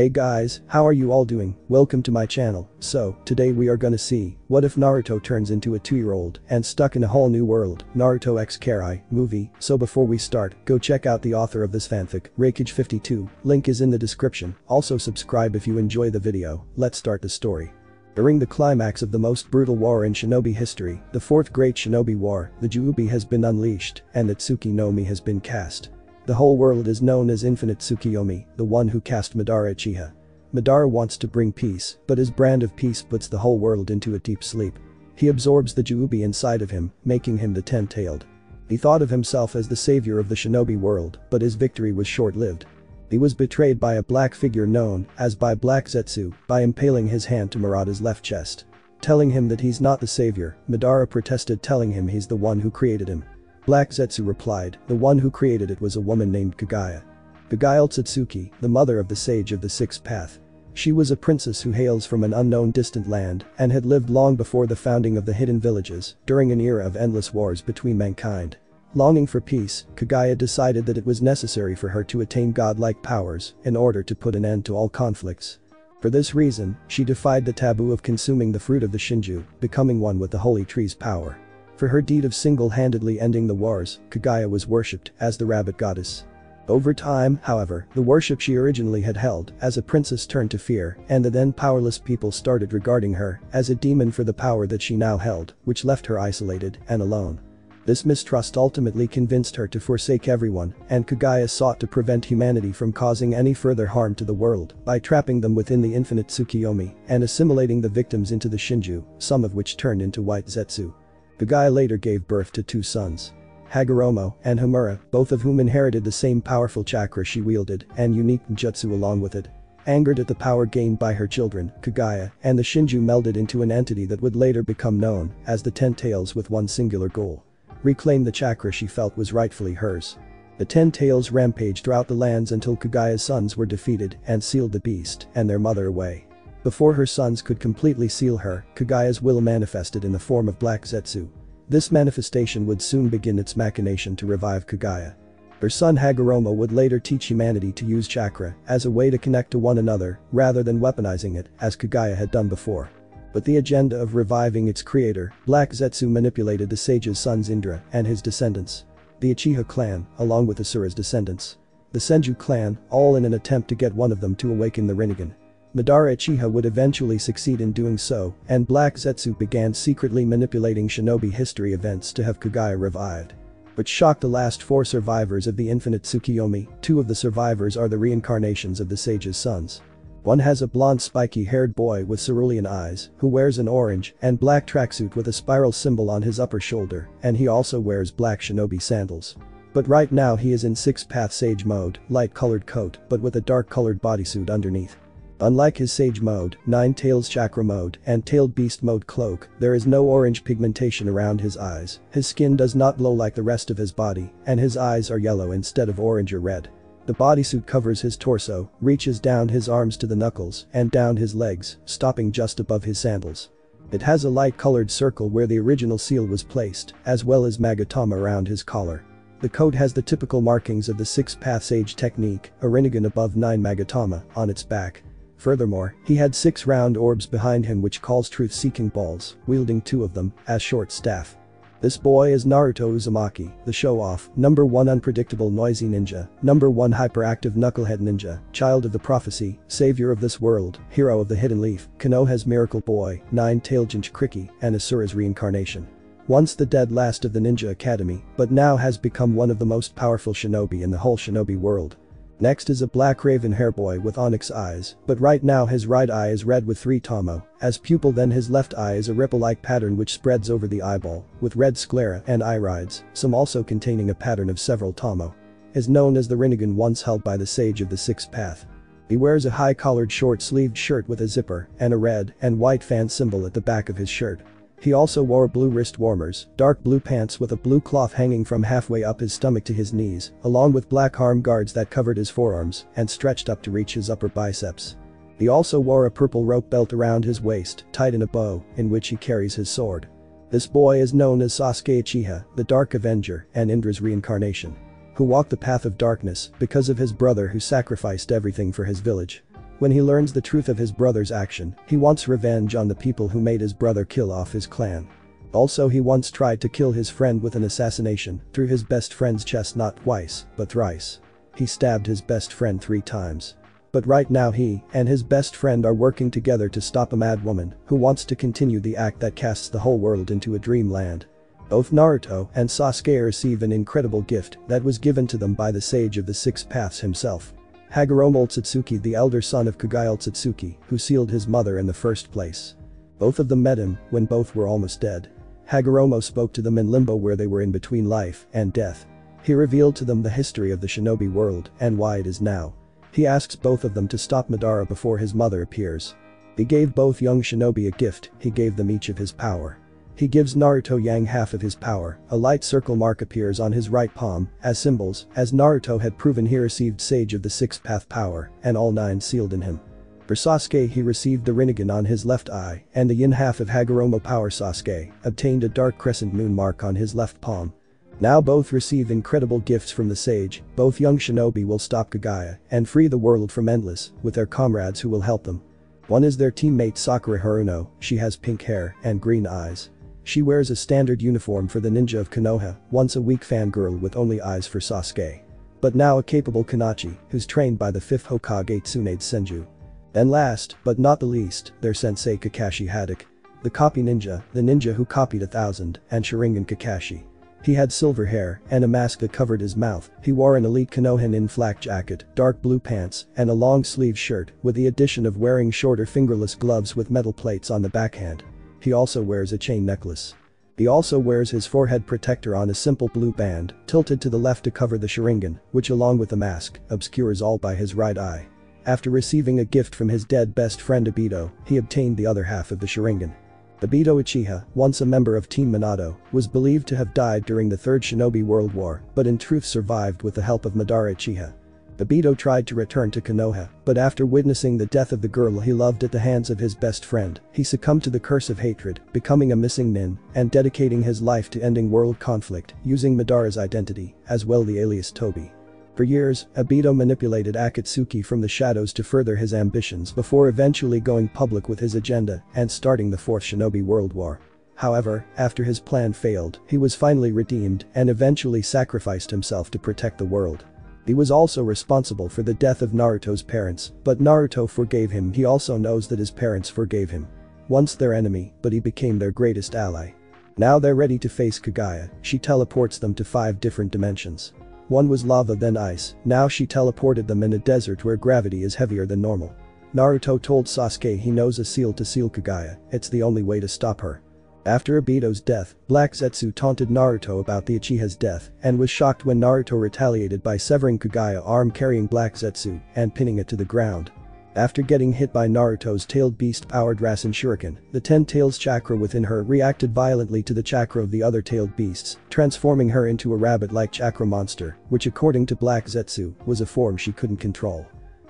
Hey guys, how are you all doing? Welcome to my channel. So, today we are gonna see, what if Naruto turns into a 2-year-old and stuck in a whole new world, Naruto X Karai, movie. So before we start, go check out the author of this fanfic, raykage52, link is in the description, also subscribe if you enjoy the video, let's start the story. During the climax of the most brutal war in shinobi history, the fourth great shinobi war, the Juubi has been unleashed, and the Tsukiyomi has been cast. The whole world is known as Infinite Tsukiyomi, the one who cast Madara Uchiha. Madara wants to bring peace, but his brand of peace puts the whole world into a deep sleep. He absorbs the Juubi inside of him, making him the ten-tailed. He thought of himself as the savior of the shinobi world, but his victory was short-lived. He was betrayed by a black figure known as by Black Zetsu by impaling his hand to Madara's left chest. Telling him that he's not the savior, Madara protested telling him he's the one who created him. Black Zetsu replied, the one who created it was a woman named Kaguya. Kaguya Otsutsuki, the mother of the sage of the sixth path. She was a princess who hails from an unknown distant land and had lived long before the founding of the hidden villages, during an era of endless wars between mankind. Longing for peace, Kagaya decided that it was necessary for her to attain godlike powers in order to put an end to all conflicts. For this reason, she defied the taboo of consuming the fruit of the Shinju, becoming one with the holy tree's power. For her deed of single-handedly ending the wars, Kagaya was worshipped as the rabbit goddess. Over time, however, the worship she originally had held as a princess turned to fear and the then powerless people started regarding her as a demon for the power that she now held, which left her isolated and alone. This mistrust ultimately convinced her to forsake everyone, and Kagaya sought to prevent humanity from causing any further harm to the world by trapping them within the infinite Tsukiyomi and assimilating the victims into the Shinju, some of which turned into white Zetsu. Kaguya later gave birth to two sons. Hagoromo and Hamura, both of whom inherited the same powerful chakra she wielded and unique jutsu along with it. Angered at the power gained by her children, Kaguya and the Shinju melded into an entity that would later become known as the Ten Tails with one singular goal. Reclaim the chakra she felt was rightfully hers. The Ten Tails rampaged throughout the lands until Kaguya's sons were defeated and sealed the beast and their mother away. Before her sons could completely seal her, Kaguya's will manifested in the form of Black Zetsu. This manifestation would soon begin its machination to revive Kaguya. Her son Hagoromo would later teach humanity to use chakra as a way to connect to one another rather than weaponizing it as Kaguya had done before. But the agenda of reviving its creator, Black Zetsu manipulated the sage's sons Indra and his descendants. The Uchiha clan, along with Asura's descendants. The Senju clan, all in an attempt to get one of them to awaken the Rinnegan. Madara Uchiha would eventually succeed in doing so, and Black Zetsu began secretly manipulating shinobi history events to have Kaguya revived. But shocked the last four survivors of the infinite Tsukiyomi, two of the survivors are the reincarnations of the sage's sons. One has a blonde spiky-haired boy with cerulean eyes, who wears an orange and black tracksuit with a spiral symbol on his upper shoulder, and he also wears black shinobi sandals. But right now he is in six-path sage mode, light-colored coat, but with a dark-colored bodysuit underneath. Unlike his Sage mode, Nine Tails Chakra mode, and Tailed Beast mode cloak, there is no orange pigmentation around his eyes, his skin does not glow like the rest of his body, and his eyes are yellow instead of orange or red. The bodysuit covers his torso, reaches down his arms to the knuckles, and down his legs, stopping just above his sandals. It has a light-colored circle where the original seal was placed, as well as Magatama around his collar. The coat has the typical markings of the six-path sage technique, a Rinnegan above 9 Magatama, on its back. Furthermore, he had six round orbs behind him which calls truth-seeking balls, wielding two of them, as short staff. This boy is Naruto Uzumaki, the show-off, number 1 unpredictable noisy ninja, number 1 hyperactive knucklehead ninja, child of the prophecy, savior of this world, hero of the hidden leaf, Konoha's miracle boy, nine-tailed Jinchuriki, and Asura's reincarnation. Once the dead last of the ninja academy, but now has become one of the most powerful shinobi in the whole shinobi world. Next is a black raven hair boy with onyx eyes, but right now his right eye is red with 3 tomo, as pupil then his left eye is a ripple-like pattern which spreads over the eyeball, with red sclera and irides, some also containing a pattern of several tomo. Is known as the Rinnegan once held by the sage of the sixth path. He wears a high-collared short-sleeved shirt with a zipper and a red and white fan symbol at the back of his shirt. He also wore blue wrist warmers, dark blue pants with a blue cloth hanging from halfway up his stomach to his knees, along with black arm guards that covered his forearms and stretched up to reach his upper biceps. He also wore a purple rope belt around his waist, tied in a bow, in which he carries his sword. This boy is known as Sasuke Uchiha, the Dark Avenger and Indra's reincarnation. Who walked the path of darkness because of his brother who sacrificed everything for his village. When he learns the truth of his brother's action, he wants revenge on the people who made his brother kill off his clan. Also he once tried to kill his friend with an assassination through his best friend's chest not twice, but thrice. He stabbed his best friend three times. But right now he and his best friend are working together to stop a mad woman who wants to continue the act that casts the whole world into a dreamland. Both Naruto and Sasuke receive an incredible gift that was given to them by the sage of the six paths himself. Hagoromo Otsutsuki the elder son of Kagaya Otsutsuki, who sealed his mother in the first place. Both of them met him when both were almost dead. Hagoromo spoke to them in limbo where they were in between life and death. He revealed to them the history of the shinobi world and why it is now. He asks both of them to stop Madara before his mother appears. He gave both young shinobi a gift, he gave them each of his power. He gives Naruto Yang half of his power, a light circle mark appears on his right palm, as symbols, as Naruto had proven he received Sage of the Sixth Path power, and all nine sealed in him. For Sasuke he received the Rinnegan on his left eye, and the yin half of Hagoromo power Sasuke obtained a dark crescent moon mark on his left palm. Now both receive incredible gifts from the sage, both young shinobi will stop Kagaya and free the world from Endless, with their comrades who will help them. One is their teammate Sakura Haruno, she has pink hair and green eyes. She wears a standard uniform for the ninja of Konoha, once a weak fangirl with only eyes for Sasuke. But now a capable kunoichi, who's trained by the 5th Hokage Tsunade Senju. And last, but not the least, their sensei Kakashi Hatake. The copy ninja, the ninja who copied a thousand, and Sharingan Kakashi. He had silver hair and a mask that covered his mouth. He wore an elite Konoha-nin flak jacket, dark blue pants, and a long sleeve shirt with the addition of wearing shorter fingerless gloves with metal plates on the backhand. He also wears a chain necklace. He also wears his forehead protector on a simple blue band, tilted to the left to cover the Sharingan, which along with the mask, obscures all by his right eye. After receiving a gift from his dead best friend Obito, he obtained the other half of the Sharingan. Obito Uchiha, once a member of Team Minato, was believed to have died during the Third Shinobi World War, but in truth survived with the help of Madara Uchiha. Obito tried to return to Konoha, but after witnessing the death of the girl he loved at the hands of his best friend, he succumbed to the curse of hatred, becoming a missing nin, and dedicating his life to ending world conflict, using Madara's identity, as well the alias Tobi. For years, Obito manipulated Akatsuki from the shadows to further his ambitions before eventually going public with his agenda and starting the Fourth Shinobi World War. However, after his plan failed, he was finally redeemed and eventually sacrificed himself to protect the world. He was also responsible for the death of Naruto's parents, but Naruto forgave him he also knows that his parents forgave him. Once their enemy, but he became their greatest ally. Now they're ready to face Kagaya, she teleports them to five different dimensions. One was lava then ice, now she teleported them in a desert where gravity is heavier than normal. Naruto told Sasuke he knows a seal to seal Kagaya, it's the only way to stop her. After Obito's death, Black Zetsu taunted Naruto about the Uchiha's death and was shocked when Naruto retaliated by severing Kagaya arm carrying Black Zetsu and pinning it to the ground. After getting hit by Naruto's tailed beast-powered Rasen Shuriken, the Ten Tails chakra within her reacted violently to the chakra of the other tailed beasts, transforming her into a rabbit-like chakra monster, which according to Black Zetsu, was a form she couldn't control.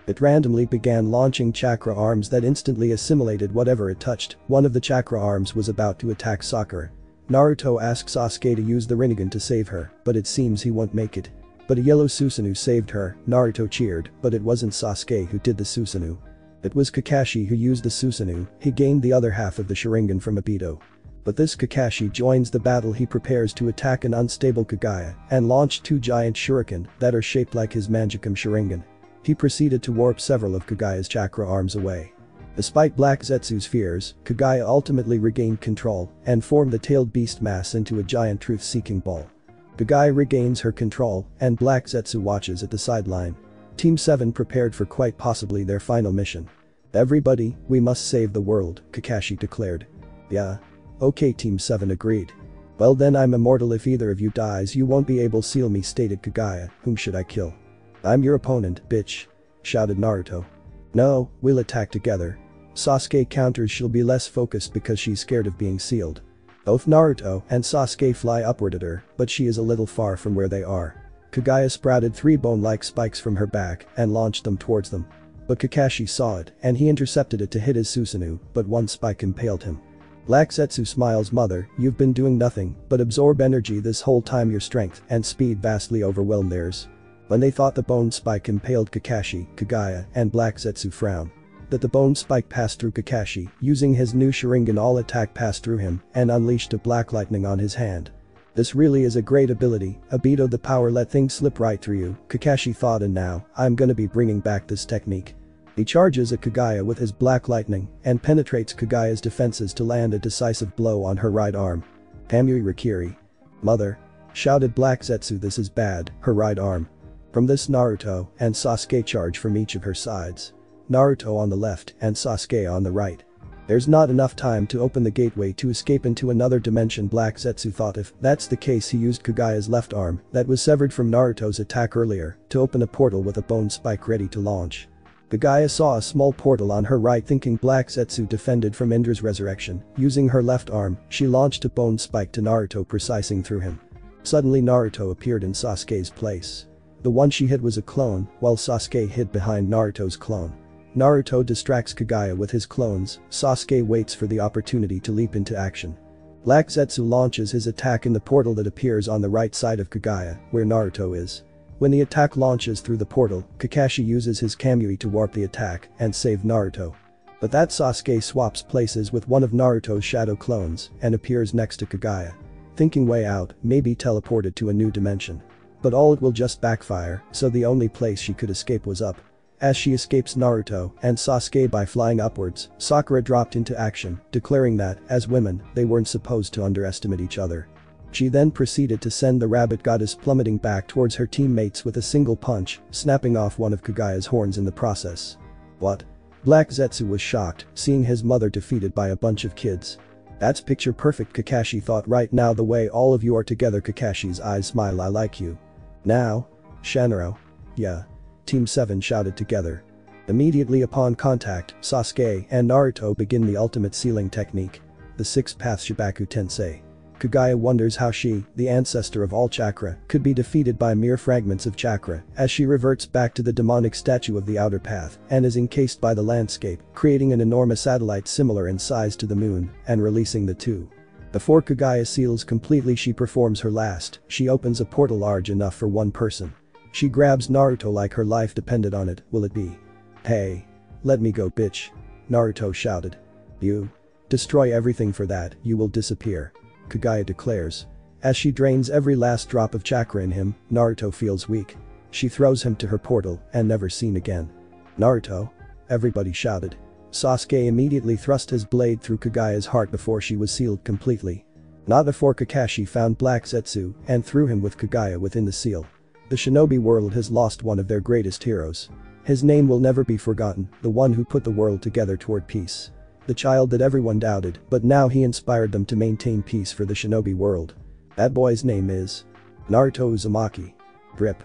It randomly began launching chakra arms that instantly assimilated whatever it touched, one of the chakra arms was about to attack Sakura. Naruto asks Sasuke to use the Rinnegan to save her, but it seems he won't make it. But a yellow Susanoo saved her, Naruto cheered, but it wasn't Sasuke who did the Susanoo. It was Kakashi who used the Susanoo, he gained the other half of the Sharingan from Obito. But this Kakashi joins the battle he prepares to attack an unstable Kagaya and launch two giant shuriken that are shaped like his Mangekyou Sharingan. He proceeded to warp several of Kagaya's chakra arms away. Despite Black Zetsu's fears, Kagaya ultimately regained control and formed the tailed beast mass into a giant truth-seeking ball. Kagaya regains her control, and Black Zetsu watches at the sideline. Team 7 prepared for quite possibly their final mission. Everybody, we must save the world, Kakashi declared. Yeah. Okay Team 7 agreed. Well then I'm immortal if either of you dies you won't be able to seal me stated Kagaya, whom should I kill? I'm your opponent, bitch. Shouted Naruto. No, we'll attack together. Sasuke counters she'll be less focused because she's scared of being sealed. Both Naruto and Sasuke fly upward at her, but she is a little far from where they are. Kagaya sprouted three bone-like spikes from her back and launched them towards them. But Kakashi saw it and he intercepted it to hit his Susanoo, but one spike impaled him. Black Zetsu smiles mother, you've been doing nothing but absorb energy this whole time your strength and speed vastly overwhelm theirs. When they thought the bone spike impaled Kakashi, Kagaya, and Black Zetsu frown. that the bone spike passed through Kakashi, using his new Sharingan all attack passed through him and unleashed a black lightning on his hand. This really is a great ability, Obito the power let things slip right through you, Kakashi thought and now, I'm gonna be bringing back this technique. He charges at Kagaya with his black lightning and penetrates Kagaya's defenses to land a decisive blow on her right arm. Kamui Raikiri. Mother. Shouted Black Zetsu this is bad, her right arm. From this Naruto and Sasuke charge from each of her sides. Naruto on the left and Sasuke on the right. There's not enough time to open the gateway to escape into another dimension Black Zetsu thought if that's the case he used Kagaya's left arm that was severed from Naruto's attack earlier to open a portal with a bone spike ready to launch. Kagaya saw a small portal on her right thinking Black Zetsu defended from Indra's resurrection. Using her left arm, she launched a bone spike to Naruto precising through him. Suddenly Naruto appeared in Sasuke's place. The one she hit was a clone, while Sasuke hid behind Naruto's clone. Naruto distracts Kagaya with his clones, Sasuke waits for the opportunity to leap into action. Black Zetsu launches his attack in the portal that appears on the right side of Kagaya, where Naruto is. When the attack launches through the portal, Kakashi uses his Kamui to warp the attack and save Naruto. But that Sasuke swaps places with one of Naruto's shadow clones and appears next to Kagaya. Thinking way out, maybe teleported to a new dimension. But all it will just backfire, so the only place she could escape was up. As she escapes Naruto and Sasuke by flying upwards, Sakura dropped into action, declaring that, as women, they weren't supposed to underestimate each other. She then proceeded to send the rabbit goddess plummeting back towards her teammates with a single punch, snapping off one of Kagaya's horns in the process. What? Black Zetsu was shocked, seeing his mother defeated by a bunch of kids. That's picture perfect Kakashi thought right now the way all of you are together Kakashi's eyes smile I like you. Now? Shannaro. Yeah. Team 7 shouted together. Immediately upon contact, Sasuke and Naruto begin the ultimate sealing technique. The six path Chibaku Tensei. Kagaya wonders how she, the ancestor of all chakra, could be defeated by mere fragments of chakra as she reverts back to the demonic statue of the outer path and is encased by the landscape, creating an enormous satellite similar in size to the moon and releasing the two. Before Kagaya seals completely she performs her last, she opens a portal large enough for one person. She grabs Naruto like her life depended on it, will it be? Hey. Let me go bitch. Naruto shouted. You. Destroy everything for that, you will disappear. Kagaya declares. As she drains every last drop of chakra in him, Naruto feels weak. She throws him to her portal and never seen again. Naruto? Everybody shouted. Sasuke immediately thrust his blade through Kagaya's heart before she was sealed completely. Not before Kakashi found Black Zetsu and threw him with Kagaya within the seal. The shinobi world has lost one of their greatest heroes. His name will never be forgotten, the one who put the world together toward peace the child that everyone doubted, but now he inspired them to maintain peace for the shinobi world. That boy's name is Naruto Uzumaki. Drip.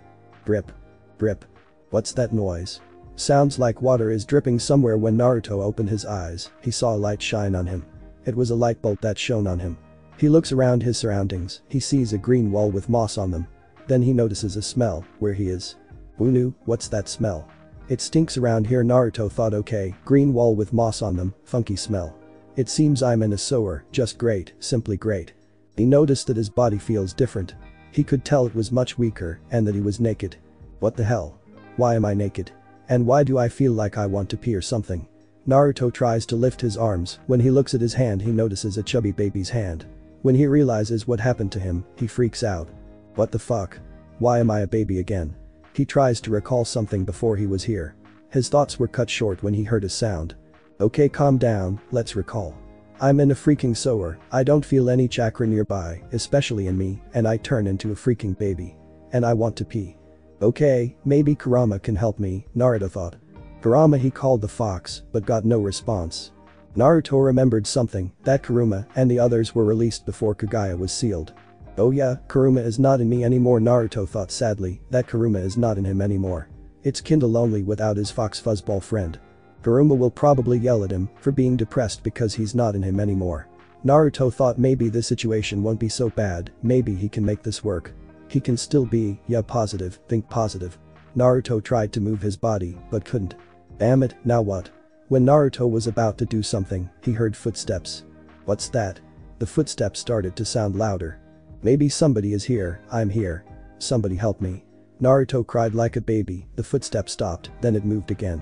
Drip. Drip. What's that noise? Sounds like water is dripping somewhere when Naruto opened his eyes, he saw a light shine on him. It was a light bulb that shone on him. He looks around his surroundings, he sees a green wall with moss on them. Then he notices a smell, where he is. Bunu, what's that smell? It stinks around here Naruto thought okay, green wall with moss on them, funky smell. It seems I'm in a sewer, just great, simply great. He noticed that his body feels different. He could tell it was much weaker and that he was naked. What the hell? Why am I naked? And why do I feel like I want to pee or something? Naruto tries to lift his arms, when he looks at his hand he notices a chubby baby's hand. When he realizes what happened to him, he freaks out. What the fuck? Why am I a baby again? He tries to recall something before he was here. His thoughts were cut short when he heard a sound. Okay calm down, let's recall. I'm in a freaking sewer, I don't feel any chakra nearby, especially in me, and I turn into a freaking baby. And I want to pee. Okay, maybe Kurama can help me, Naruto thought. Kurama he called the fox, but got no response. Naruto remembered something, that Kuruma and the others were released before Kagaya was sealed. Oh yeah, Kurama is not in me anymore Naruto thought sadly, that Kuruma is not in him anymore. It's kinda lonely without his fox fuzzball friend. Kuruma will probably yell at him for being depressed because he's not in him anymore. Naruto thought maybe this situation won't be so bad, maybe he can make this work. He can still be, yeah positive, think positive. Naruto tried to move his body, but couldn't. Damn it, now what? When Naruto was about to do something, he heard footsteps. What's that? The footsteps started to sound louder. Maybe somebody is here, I'm here. Somebody help me. Naruto cried like a baby, the footsteps stopped, then it moved again.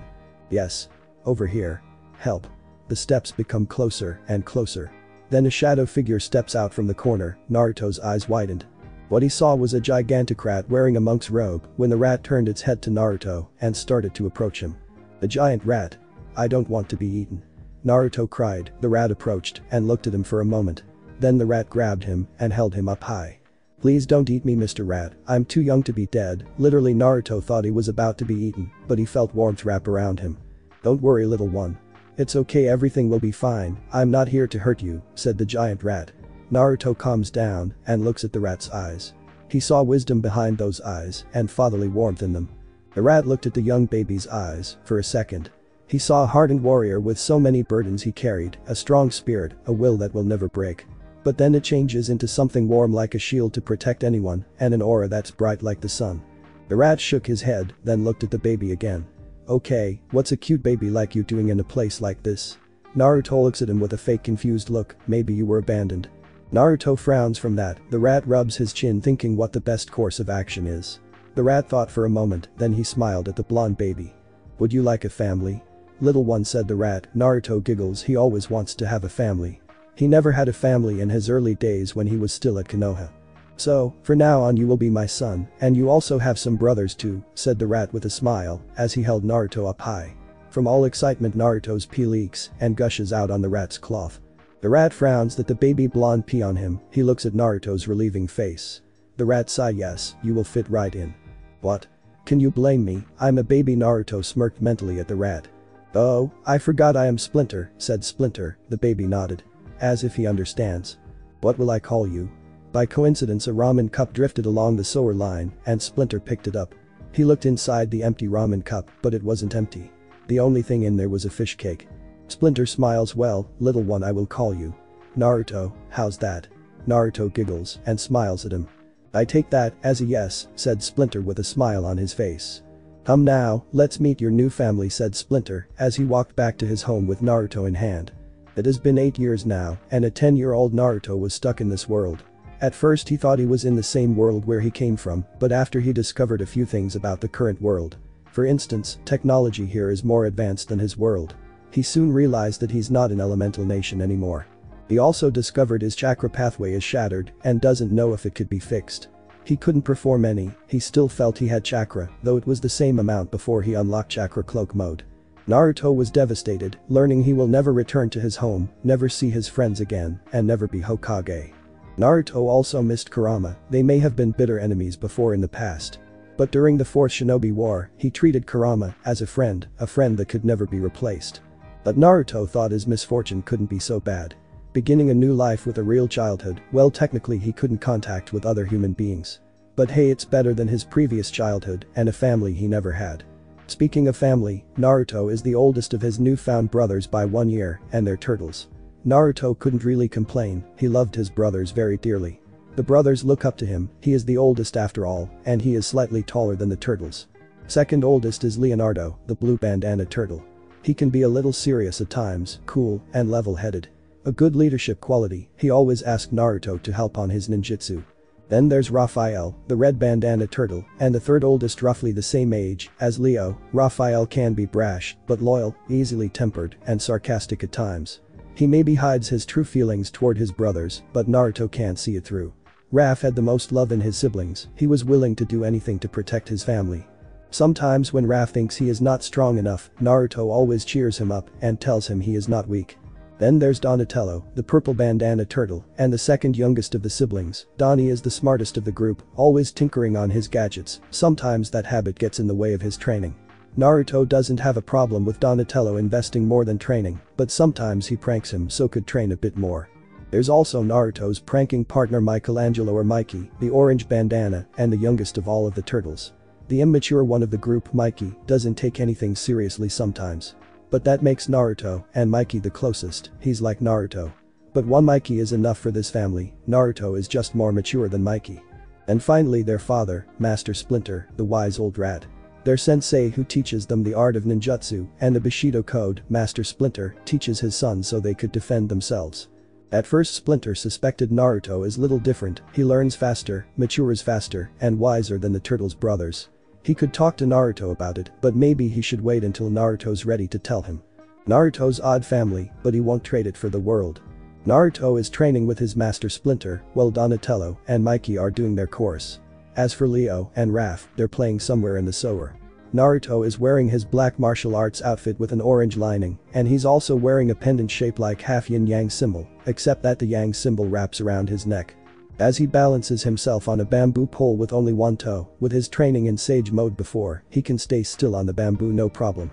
Yes. over here. Help. The steps become closer and closer. Then a shadow figure steps out from the corner, Naruto's eyes widened. What he saw was a gigantic rat wearing a monk's robe when the rat turned its head to Naruto and started to approach him. The giant rat. I don't want to be eaten. Naruto cried, the rat approached and looked at him for a moment. Then the rat grabbed him and held him up high. Please don't eat me Mr. Rat, I'm too young to be dead, literally Naruto thought he was about to be eaten, but he felt warmth wrap around him. Don't worry little one. It's okay everything will be fine, I'm not here to hurt you, said the giant rat. Naruto calms down and looks at the rat's eyes. He saw wisdom behind those eyes and fatherly warmth in them. The rat looked at the young baby's eyes for a second. He saw a hardened warrior with so many burdens he carried, a strong spirit, a will that will never break. But then it changes into something warm like a shield to protect anyone, and an aura that's bright like the sun. The rat shook his head, then looked at the baby again. Okay, what's a cute baby like you doing in a place like this? Naruto looks at him with a fake confused look, maybe you were abandoned. Naruto frowns from that, the rat rubs his chin thinking what the best course of action is. The rat thought for a moment, then he smiled at the blonde baby. Would you like a family? Little one said the rat, Naruto giggles he always wants to have a family. He never had a family in his early days when he was still at Konoha. So, for now on you will be my son, and you also have some brothers too, said the rat with a smile, as he held Naruto up high. From all excitement Naruto's pee leaks and gushes out on the rat's cloth. The rat frowns that the baby blonde pee on him, he looks at Naruto's relieving face. The rat sighs yes, you will fit right in. What? Can you blame me, I'm a baby Naruto smirked mentally at the rat. Oh, I forgot I am Splinter, said Splinter, the baby nodded. As if he understands. What will I call you? By coincidence a ramen cup drifted along the sewer line and Splinter picked it up. He looked inside the empty ramen cup but it wasn't empty. The only thing in there was a fish cake. Splinter smiles well, little one I will call you. Naruto, how's that? Naruto giggles and smiles at him. I take that as a yes, said Splinter with a smile on his face. Come now, let's meet your new family said Splinter as he walked back to his home with Naruto in hand. It has been 8 years now, and a 10-year-old Naruto was stuck in this world. At first he thought he was in the same world where he came from, but after he discovered a few things about the current world. For instance, technology here is more advanced than his world. He soon realized that he's not an elemental nation anymore. He also discovered his chakra pathway is shattered and doesn't know if it could be fixed. He couldn't perform any, he still felt he had chakra, though it was the same amount before he unlocked chakra cloak mode. Naruto was devastated, learning he will never return to his home, never see his friends again, and never be Hokage. Naruto also missed Kurama, they may have been bitter enemies before in the past. But during the Fourth Shinobi War, he treated Kurama as a friend, a friend that could never be replaced. But Naruto thought his misfortune couldn't be so bad. Beginning a new life with a real childhood, well technically he couldn't contact with other human beings. But hey it's better than his previous childhood and a family he never had. Speaking of family, Naruto is the oldest of his newfound brothers by one year, and they're turtles. Naruto couldn't really complain, he loved his brothers very dearly. The brothers look up to him, he is the oldest after all, and he is slightly taller than the turtles. Second oldest is Leonardo, the blue bandana turtle. He can be a little serious at times, cool, and level-headed. A good leadership quality, he always asked Naruto to help on his ninjutsu. Then there's Raphael, the red bandana turtle, and the third oldest roughly the same age as Leo, Raphael can be brash, but loyal, easily tempered, and sarcastic at times. He maybe hides his true feelings toward his brothers, but Naruto can't see it through. Raph had the most love in his siblings, he was willing to do anything to protect his family. Sometimes when Raph thinks he is not strong enough, Naruto always cheers him up and tells him he is not weak. Then there's Donatello, the purple bandana turtle, and the second youngest of the siblings. Donnie is the smartest of the group, always tinkering on his gadgets, sometimes that habit gets in the way of his training. Naruto doesn't have a problem with Donatello investing more than training, but sometimes he pranks him so could train a bit more. There's also Naruto's pranking partner Michelangelo or Mikey, the orange bandana, and the youngest of all of the turtles. The immature one of the group Mikey doesn't take anything seriously sometimes. But that makes Naruto and Mikey the closest, he's like Naruto. But one Mikey is enough for this family, Naruto is just more mature than Mikey. And finally their father, Master Splinter, the wise old rat. Their sensei who teaches them the art of ninjutsu and the Bushido code, Master Splinter, teaches his son so they could defend themselves. At first Splinter suspected Naruto is little different, he learns faster, matures faster, and wiser than the turtles' brothers. He could talk to Naruto about it, but maybe he should wait until Naruto's ready to tell him. Naruto's odd family, but he won't trade it for the world. Naruto is training with his master Splinter, while Donatello and Mikey are doing their course. As for Leo and Raph, they're playing somewhere in the sewer. Naruto is wearing his black martial arts outfit with an orange lining, and he's also wearing a pendant shaped like half yin yang symbol, except that the yang symbol wraps around his neck. As he balances himself on a bamboo pole with only one toe, with his training in Sage mode before, he can stay still on the bamboo no problem.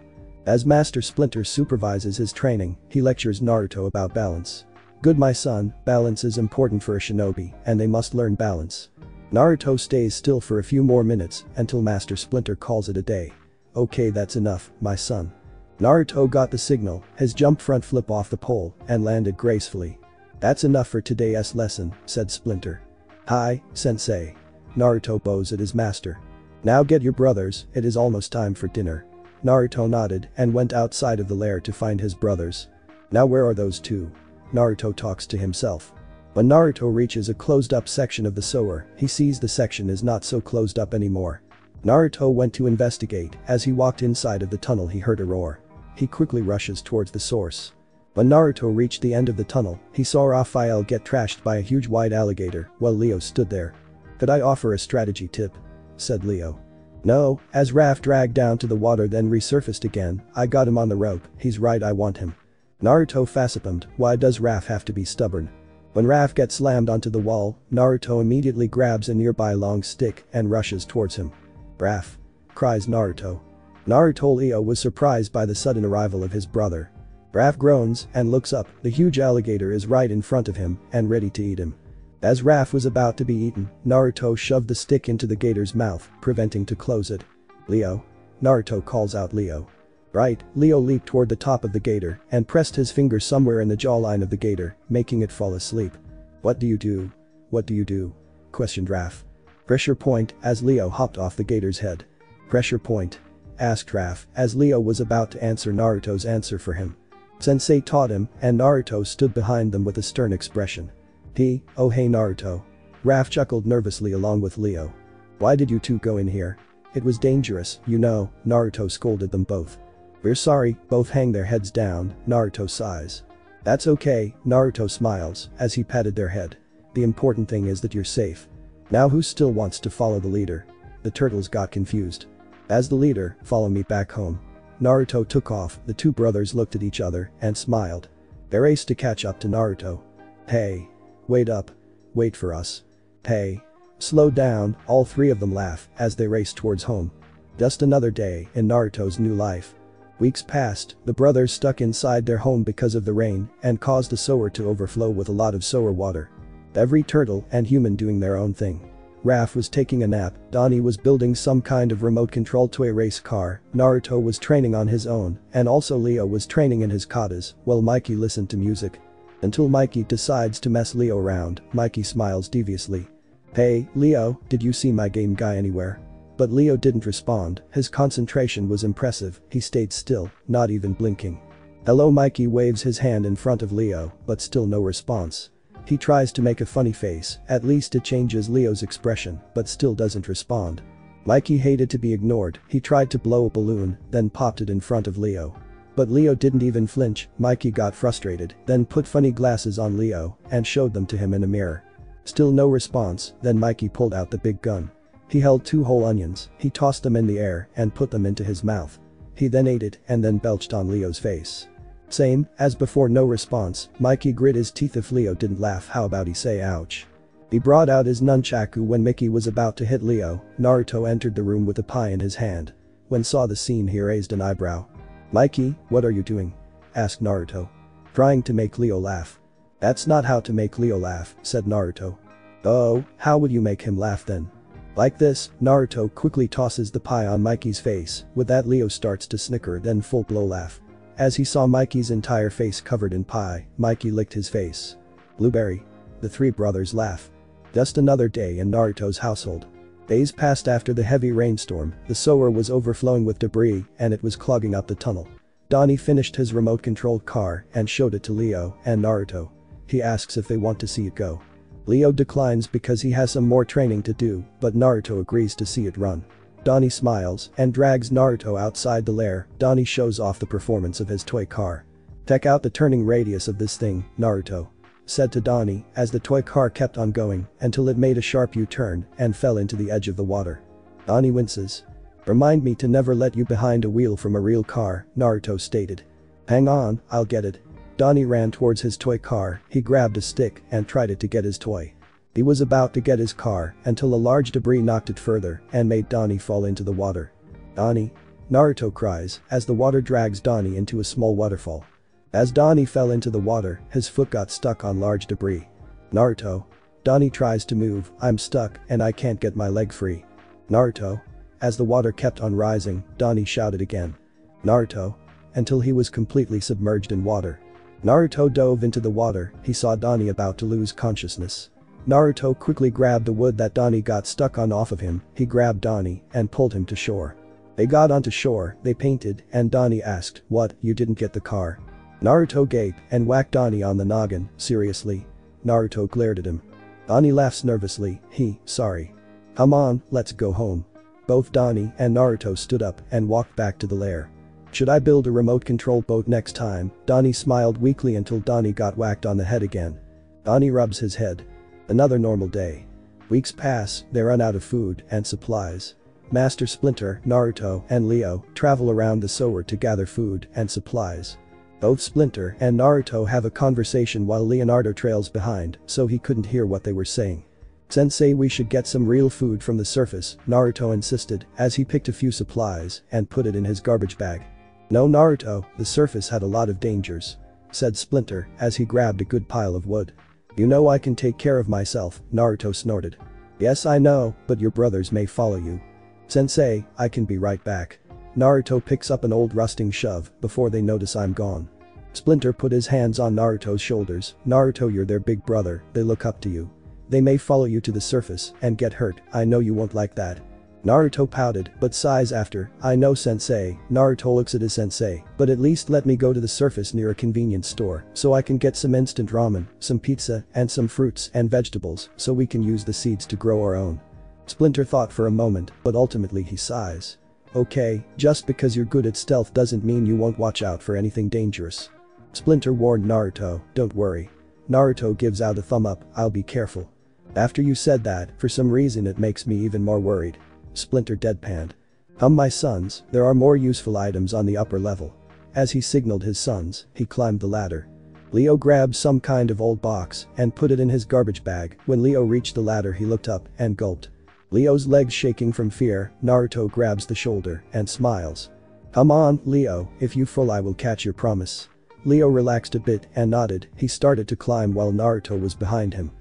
As Master Splinter supervises his training, he lectures Naruto about balance. Good my son, balance is important for a shinobi, and they must learn balance. Naruto stays still for a few more minutes until Master Splinter calls it a day. Okay that's enough, my son. Naruto got the signal, his jump front flip off the pole, and landed gracefully. That's enough for today's lesson, said Splinter. Hi, sensei. Naruto bows at his master. Now get your brothers, it is almost time for dinner. Naruto nodded and went outside of the lair to find his brothers. Now where are those two? Naruto talks to himself. When Naruto reaches a closed up section of the sewer, he sees the section is not so closed up anymore. Naruto went to investigate, as he walked inside of the tunnel he heard a roar. He quickly rushes towards the source. When Naruto reached the end of the tunnel, he saw Raphael get trashed by a huge white alligator while Leo stood there. Could I offer a strategy tip? said Leo. No, as Raph dragged down to the water then resurfaced again, I got him on the rope, he's right I want him. Naruto facepalmed, why does Raph have to be stubborn? When Raph gets slammed onto the wall, Naruto immediately grabs a nearby long stick and rushes towards him. Raph! cries Naruto. Naruto Leo was surprised by the sudden arrival of his brother. Raph groans and looks up, the huge alligator is right in front of him and ready to eat him. As Raph was about to be eaten, Naruto shoved the stick into the gator's mouth, preventing to close it. Leo. Naruto calls out Leo. Right, Leo leaped toward the top of the gator and pressed his finger somewhere in the jawline of the gator, making it fall asleep. What do you do? What do you do? questioned Raph. Pressure point as Leo hopped off the gator's head. Pressure point? asked Raph as Leo was about to answer Naruto's answer for him. Sensei taught him and Naruto stood behind them with a stern expression. He, oh hey Naruto. Raph chuckled nervously along with Leo. Why did you two go in here? It was dangerous, you know, Naruto scolded them both. We're sorry, both hang their heads down, Naruto sighs. That's okay, Naruto smiles, as he patted their head. The important thing is that you're safe. Now who still wants to follow the leader? The turtles got confused. As the leader, follow me back home. Naruto took off, the two brothers looked at each other and smiled. They raced to catch up to Naruto. Hey. Wait up. Wait for us. Hey. Slow down, all three of them laugh as they race towards home. Just another day in Naruto's new life. Weeks passed, the brothers stuck inside their home because of the rain and caused the sewer to overflow with a lot of sewer water. Every turtle and human doing their own thing. Raph was taking a nap, Donnie was building some kind of remote-controlled toy race car, Naruto was training on his own, and also Leo was training in his katas, while Mikey listened to music. Until Mikey decides to mess Leo around, Mikey smiles deviously. Hey, Leo, did you see my game guy anywhere? But Leo didn't respond, his concentration was impressive, he stayed still, not even blinking. Hello Mikey waves his hand in front of Leo, but still no response. He tries to make a funny face, at least it changes Leo's expression, but still doesn't respond. Mikey hated to be ignored, he tried to blow a balloon, then popped it in front of Leo. But Leo didn't even flinch, Mikey got frustrated, then put funny glasses on Leo, and showed them to him in a mirror. Still no response, then Mikey pulled out the big gun. He held two whole onions, he tossed them in the air and put them into his mouth. He then ate it and then belched on Leo's face. Same, as before no response, Mikey grit his teeth if Leo didn't laugh how about he say ouch. He brought out his nunchaku when Mikey was about to hit Leo, Naruto entered the room with a pie in his hand. When saw the scene he raised an eyebrow. Mikey, what are you doing? asked Naruto. Trying to make Leo laugh. That's not how to make Leo laugh, said Naruto. Oh, how would you make him laugh then? Like this, Naruto quickly tosses the pie on Mikey's face, with that Leo starts to snicker then full blow laugh. As he saw Mikey's entire face covered in pie, Mikey licked his face. Blueberry. The three brothers laugh. Just another day in Naruto's household. Days passed after the heavy rainstorm, the sewer was overflowing with debris and it was clogging up the tunnel. Donnie finished his remote-controlled car and showed it to Leo and Naruto. He asks if they want to see it go. Leo declines because he has some more training to do, but Naruto agrees to see it run. Donnie smiles and drags Naruto outside the lair, Donnie shows off the performance of his toy car. Check out the turning radius of this thing, Naruto. Said to Donnie as the toy car kept on going until it made a sharp U-turn and fell into the edge of the water. Donnie winces. Remind me to never let you behind a wheel from a real car, Naruto stated. Hang on, I'll get it. Donnie ran towards his toy car, he grabbed a stick and tried it to get his toy. He was about to get his car until a large debris knocked it further and made Donnie fall into the water. Donnie? Naruto cries as the water drags Donnie into a small waterfall. As Donnie fell into the water, his foot got stuck on large debris. Naruto? Donnie tries to move, I'm stuck and I can't get my leg free. Naruto? As the water kept on rising, Donnie shouted again. Naruto? Until he was completely submerged in water. Naruto dove into the water, he saw Donnie about to lose consciousness. Naruto quickly grabbed the wood that Donnie got stuck on off of him, he grabbed Donnie and pulled him to shore. They got onto shore, they painted, and Donnie asked, what, you didn't get the car? Naruto gaped and whacked Donnie on the noggin, seriously? Naruto glared at him. Donnie laughs nervously, he, sorry. Come on, let's go home. Both Donnie and Naruto stood up and walked back to the lair. Should I build a remote control boat next time? Donnie smiled weakly until Donnie got whacked on the head again. Donnie rubs his head. Another normal day. Weeks pass, they run out of food and supplies. Master Splinter, Naruto, and Leo travel around the sewer to gather food and supplies. Both Splinter and Naruto have a conversation while Leonardo trails behind, so he couldn't hear what they were saying. Sensei we should get some real food from the surface, Naruto insisted as he picked a few supplies and put it in his garbage bag. No Naruto, the surface had a lot of dangers. Said Splinter as he grabbed a good pile of wood. You know I can take care of myself, Naruto snorted. Yes I know, but your brothers may follow you. Sensei, I can be right back. Naruto picks up an old rusting shove before they notice I'm gone. Splinter put his hands on Naruto's shoulders, Naruto you're their big brother, they look up to you. They may follow you to the surface and get hurt, I know you won't like that. Naruto pouted, but sighs after, I know sensei, Naruto looks at his sensei, but at least let me go to the surface near a convenience store, so I can get some instant ramen, some pizza, and some fruits and vegetables, so we can use the seeds to grow our own. Splinter thought for a moment, but ultimately he sighs. Okay, just because you're good at stealth doesn't mean you won't watch out for anything dangerous. Splinter warned Naruto, don't worry. Naruto gives out a thumb up, I'll be careful. After you said that, for some reason it makes me even more worried. Splinter deadpanned. Hum my sons, there are more useful items on the upper level. As he signaled his sons, he climbed the ladder. Leo grabbed some kind of old box and put it in his garbage bag. When Leo reached the ladder he looked up and gulped. Leo's legs shaking from fear, Naruto grabs the shoulder and smiles. Come on, Leo, if you fall I will catch your promise. Leo relaxed a bit and nodded, he started to climb while Naruto was behind him.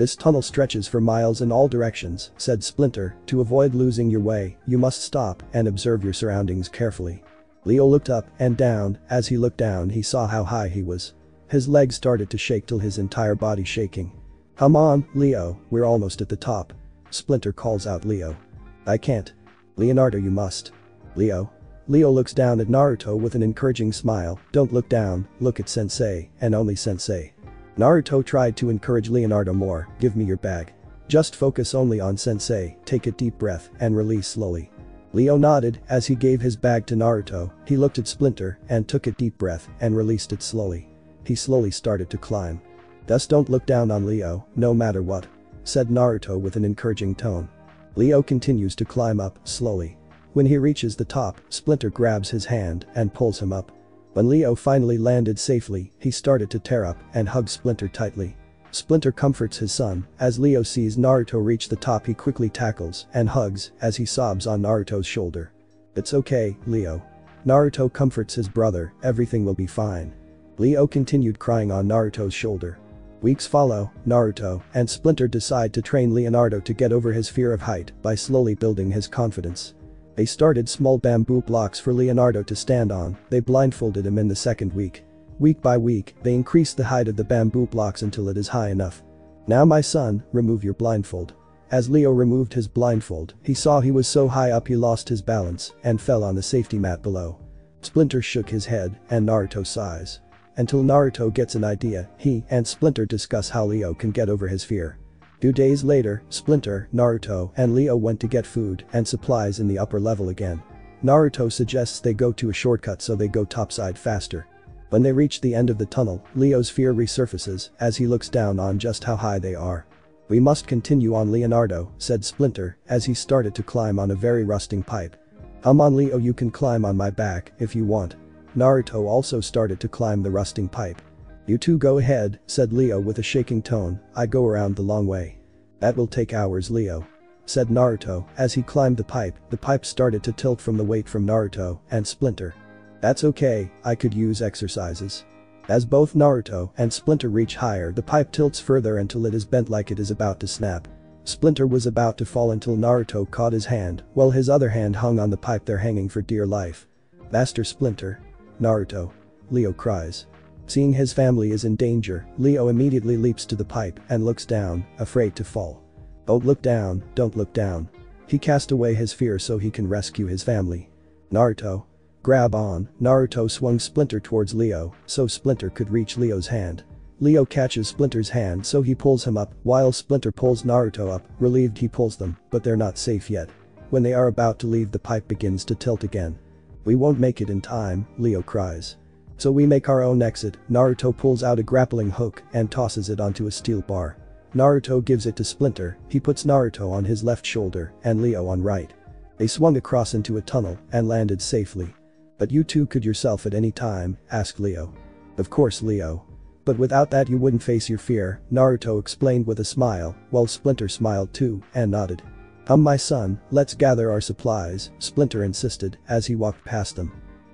This tunnel stretches for miles in all directions, said Splinter, to avoid losing your way, you must stop and observe your surroundings carefully. Leo looked up and down, as he looked down he saw how high he was. His legs started to shake till his entire body shaking. Come on, Leo, we're almost at the top. Splinter calls out Leo. I can't. Leonardo you must. Leo. Leo looks down at Naruto with an encouraging smile, don't look down, look at sensei, and only sensei. Naruto tried to encourage Leonardo more, give me your bag. Just focus only on sensei, take a deep breath and release slowly. Leo nodded as he gave his bag to Naruto, he looked at Splinter and took a deep breath and released it slowly. He slowly started to climb. Thus don't look down on Leo, no matter what. Said Naruto with an encouraging tone. Leo continues to climb up, slowly. When he reaches the top, Splinter grabs his hand and pulls him up. When Leo finally landed safely, he started to tear up and hug Splinter tightly. Splinter comforts his son, as Leo sees Naruto reach the top he quickly tackles and hugs as he sobs on Naruto's shoulder. It's okay, Leo. Naruto comforts his brother, everything will be fine. Leo continued crying on Naruto's shoulder. Weeks follow, Naruto and Splinter decide to train Leonardo to get over his fear of height by slowly building his confidence. They started small bamboo blocks for Leonardo to stand on, they blindfolded him in the second week. Week by week, they increased the height of the bamboo blocks until it is high enough. Now my son, remove your blindfold. As Leo removed his blindfold, he saw he was so high up he lost his balance and fell on the safety mat below. Splinter shook his head and Naruto sighs. Until Naruto gets an idea, he and Splinter discuss how Leo can get over his fear. Two days later, Splinter, Naruto, and Leo went to get food and supplies in the upper level again. Naruto suggests they go to a shortcut so they go topside faster. When they reach the end of the tunnel, Leo's fear resurfaces as he looks down on just how high they are. We must continue on Leonardo, said Splinter as he started to climb on a very rusting pipe. I'm on Leo you can climb on my back if you want. Naruto also started to climb the rusting pipe. You two go ahead, said Leo with a shaking tone, I go around the long way. That will take hours Leo. Said Naruto, as he climbed the pipe, the pipe started to tilt from the weight from Naruto and Splinter. That's okay, I could use exercises. As both Naruto and Splinter reach higher the pipe tilts further until it is bent like it is about to snap. Splinter was about to fall until Naruto caught his hand, while his other hand hung on the pipe they're hanging for dear life. Master Splinter. Naruto. Leo cries. Seeing his family is in danger, Leo immediately leaps to the pipe and looks down, afraid to fall. Don't look down, don't look down. He cast away his fear so he can rescue his family. Naruto. Grab on, Naruto swung Splinter towards Leo, so Splinter could reach Leo's hand. Leo catches Splinter's hand so he pulls him up, while Splinter pulls Naruto up, relieved he pulls them, but they're not safe yet. When they are about to leave the pipe begins to tilt again. We won't make it in time, Leo cries. So we make our own exit, Naruto pulls out a grappling hook and tosses it onto a steel bar. Naruto gives it to Splinter, he puts Naruto on his left shoulder and Leo on right. They swung across into a tunnel and landed safely. But you two could yourself at any time, asked Leo. Of course Leo. But without that you wouldn't face your fear, Naruto explained with a smile, while Splinter smiled too and nodded. Come my son, let's gather our supplies, Splinter insisted as he walked past them.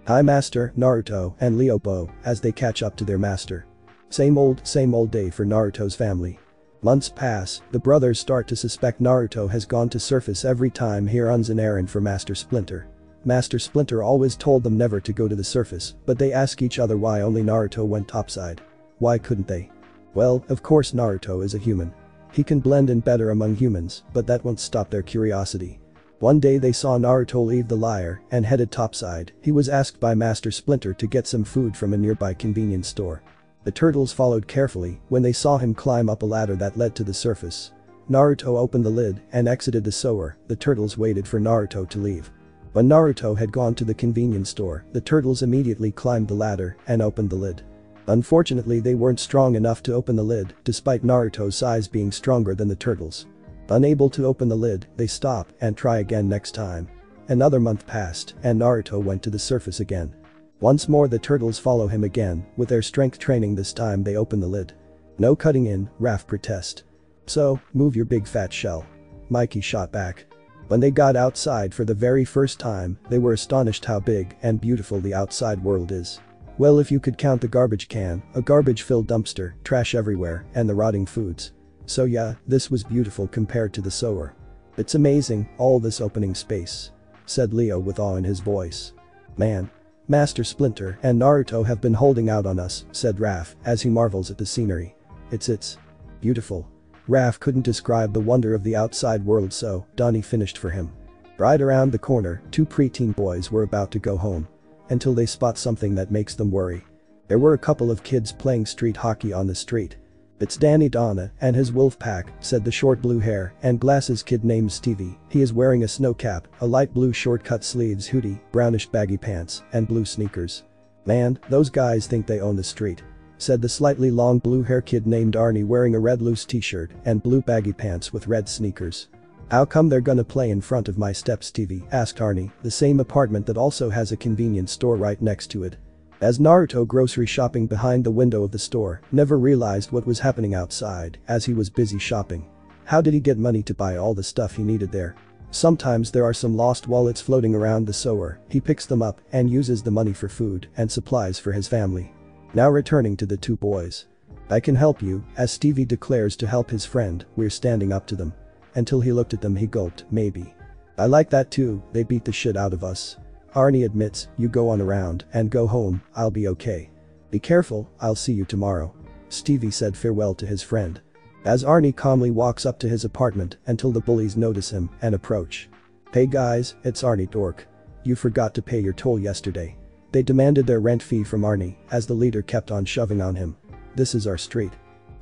Hi Master, Naruto, and Leopo, as they catch up to their master. Same old, same old day for Naruto's family. Months pass, the brothers start to suspect Naruto has gone to surface every time he runs an errand for Master Splinter. Master Splinter always told them never to go to the surface, but they ask each other why only Naruto went topside. Why couldn't they? Well, of course Naruto is a human. He can blend in better among humans, but that won't stop their curiosity. One day they saw Naruto leave the lair and headed topside, he was asked by Master Splinter to get some food from a nearby convenience store. The turtles followed carefully when they saw him climb up a ladder that led to the surface. Naruto opened the lid and exited the sewer, the turtles waited for Naruto to leave. When Naruto had gone to the convenience store, the turtles immediately climbed the ladder and opened the lid. Unfortunately they weren't strong enough to open the lid, despite Naruto's size being stronger than the turtles. Unable to open the lid, they stop and try again next time. Another month passed and Naruto went to the surface again. Once more the turtles follow him again, with their strength training this time they open the lid. No cutting in, Raph protest. So, move your big fat shell. Mikey shot back. When they got outside for the very first time, they were astonished how big and beautiful the outside world is. Well if you could count the garbage can, a garbage-filled dumpster, trash everywhere, and the rotting foods. So yeah, this was beautiful compared to the sewer. It's amazing, all this opening space. Said Leo with awe in his voice. Man. Master Splinter and Naruto have been holding out on us, said Raph, as he marvels at the scenery. It's it's beautiful. Raph couldn't describe the wonder of the outside world so, Donnie finished for him. Right around the corner, two preteen boys were about to go home. Until they spot something that makes them worry. There were a couple of kids playing street hockey on the street. It's Danny Donna and his wolf pack, said the short blue hair and glasses kid named Stevie. He is wearing a snow cap, a light blue short cut sleeves hoodie, brownish baggy pants, and blue sneakers. Man, those guys think they own the street. Said the slightly long blue hair kid named Arnie wearing a red loose t-shirt and blue baggy pants with red sneakers. How come they're gonna play in front of my steps Stevie? asked Arnie, the same apartment that also has a convenience store right next to it. As Naruto grocery shopping behind the window of the store, never realized what was happening outside as he was busy shopping. How did he get money to buy all the stuff he needed there? Sometimes there are some lost wallets floating around the sewer, he picks them up and uses the money for food and supplies for his family. Now returning to the two boys. I can help you, as Stevie declares to help his friend, we're standing up to them. Until he looked at them he gulped, maybe. I like that too, they beat the shit out of us. Arnie admits, you go on around and go home, I'll be okay. Be careful, I'll see you tomorrow. Stevie said farewell to his friend. As Arnie calmly walks up to his apartment until the bullies notice him and approach. Hey guys, it's Arnie Dork. You forgot to pay your toll yesterday. They demanded their rent fee from Arnie as the leader kept on shoving on him. This is our street.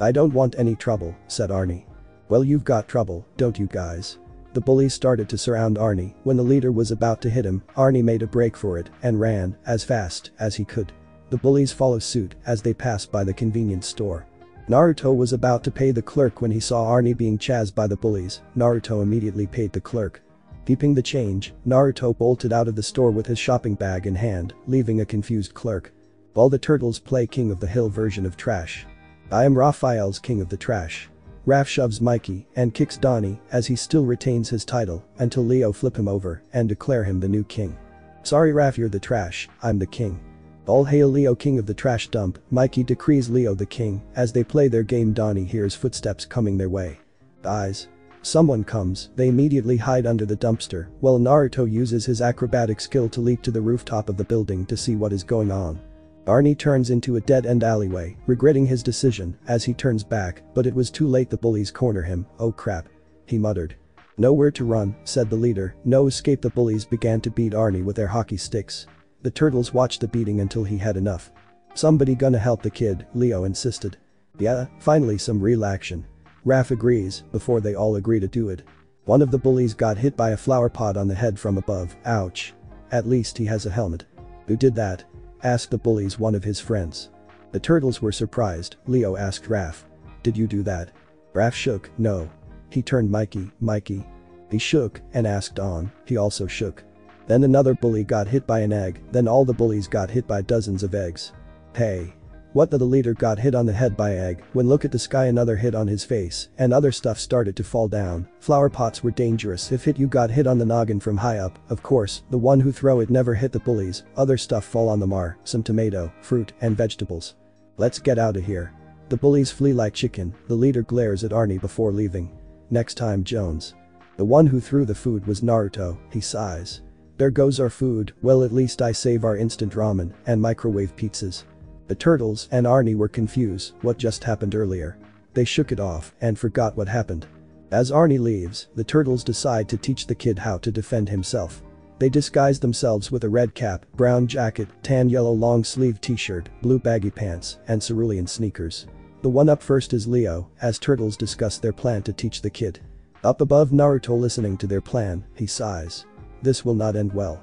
I don't want any trouble, said Arnie. Well you've got trouble, don't you guys? The bullies started to surround Arnie, when the leader was about to hit him, Arnie made a break for it and ran as fast as he could. The bullies follow suit as they pass by the convenience store. Naruto was about to pay the clerk when he saw Arnie being chased by the bullies, Naruto immediately paid the clerk. Keeping the change, Naruto bolted out of the store with his shopping bag in hand, leaving a confused clerk. While the turtles play King of the Hill version of trash. I am Raphael's King of the Trash. Raph shoves Mikey and kicks Donnie as he still retains his title until Leo flip him over and declare him the new king. Sorry Raph you're the trash, I'm the king. All hail Leo king of the trash dump, Mikey decrees Leo the king, as they play their game Donnie hears footsteps coming their way. Eyes. Someone comes, they immediately hide under the dumpster, while Naruto uses his acrobatic skill to leap to the rooftop of the building to see what is going on. Arnie turns into a dead-end alleyway, regretting his decision as he turns back, but it was too late the bullies corner him, oh crap. He muttered. Nowhere to run, said the leader, no escape the bullies began to beat Arnie with their hockey sticks. The turtles watched the beating until he had enough. Somebody gonna help the kid, Leo insisted. Yeah, finally some real action. Raph agrees, before they all agree to do it. One of the bullies got hit by a flower pot on the head from above, ouch. At least he has a helmet. Who did that? Asked the bullies one of his friends. The turtles were surprised, Leo asked Raph. Did you do that? Raph shook, no. He turned Mikey, Mikey. He shook and asked on, he also shook. Then another bully got hit by an egg, then all the bullies got hit by dozens of eggs. Hey. What the, the leader got hit on the head by egg, when look at the sky another hit on his face, and other stuff started to fall down. Flower pots were dangerous if hit you got hit on the noggin from high up, of course, the one who throw it never hit the bullies, other stuff fall on the mar, some tomato, fruit, and vegetables. Let's get out of here. The bullies flee like chicken, the leader glares at Arnie before leaving. Next time Jones. The one who threw the food was Naruto, he sighs. There goes our food, well at least I save our instant ramen and microwave pizzas. The turtles and Arnie were confused what just happened earlier. They shook it off and forgot what happened. As Arnie leaves, the turtles decide to teach the kid how to defend himself. They disguise themselves with a red cap, brown jacket, tan yellow long sleeve t-shirt, blue baggy pants, and cerulean sneakers. The one up first is Leo, as turtles discuss their plan to teach the kid. Up above Naruto listening to their plan, he sighs. This will not end well.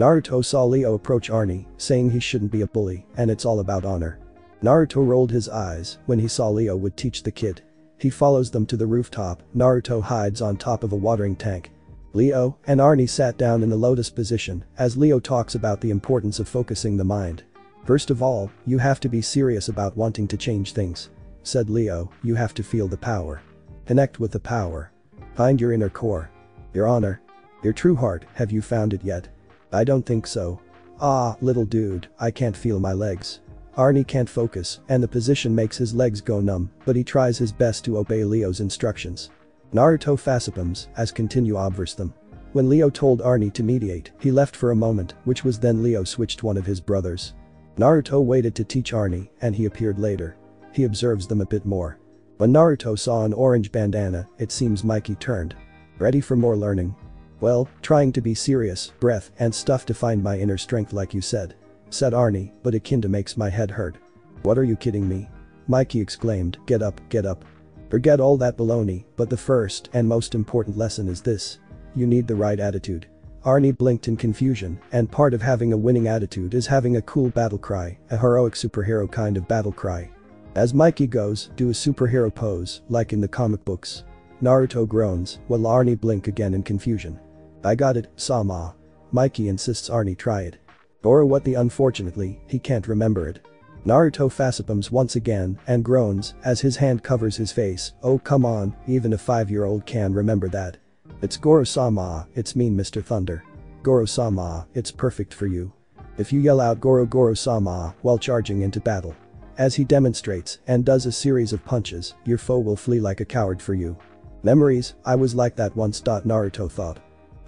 Naruto saw Leo approach Arnie, saying he shouldn't be a bully and it's all about honor. Naruto rolled his eyes when he saw Leo would teach the kid. He follows them to the rooftop, Naruto hides on top of a watering tank. Leo and Arnie sat down in the lotus position as Leo talks about the importance of focusing the mind. First of all, you have to be serious about wanting to change things. Said Leo, you have to feel the power. Connect with the power. Find your inner core. Your honor. Your true heart, have you found it yet? I don't think so. Ah, little dude, I can't feel my legs. Arnie can't focus, and the position makes his legs go numb, but he tries his best to obey Leo's instructions. Naruto facepalms as continue obverse them. When Leo told Arnie to mediate, he left for a moment, which was then Leo switched one of his brothers. Naruto waited to teach Arnie, and he appeared later. He observes them a bit more. When Naruto saw an orange bandana, it seems Mikey turned. Ready for more learning? Well, trying to be serious, breath, and stuff to find my inner strength like you said. Said Arnie, but it kinda makes my head hurt. What are you kidding me? Mikey exclaimed, get up, get up. Forget all that baloney, but the first and most important lesson is this. You need the right attitude. Arnie blinked in confusion, and part of having a winning attitude is having a cool battle cry, a heroic superhero kind of battle cry. As Mikey goes, do a superhero pose, like in the comic books. Naruto groans, while Arnie blink again in confusion. I got it, Sama. Mikey insists Arnie try it. Or what the unfortunately, he can't remember it. Naruto facepalms once again and groans as his hand covers his face, oh come on, even a 5-year-old can remember that. It's Goro-sama, it's mean Mr. Thunder. Goro-sama, it's perfect for you. If you yell out Goro Goro-sama while charging into battle. As he demonstrates and does a series of punches, your foe will flee like a coward for you. Memories, I was like that once. Naruto thought.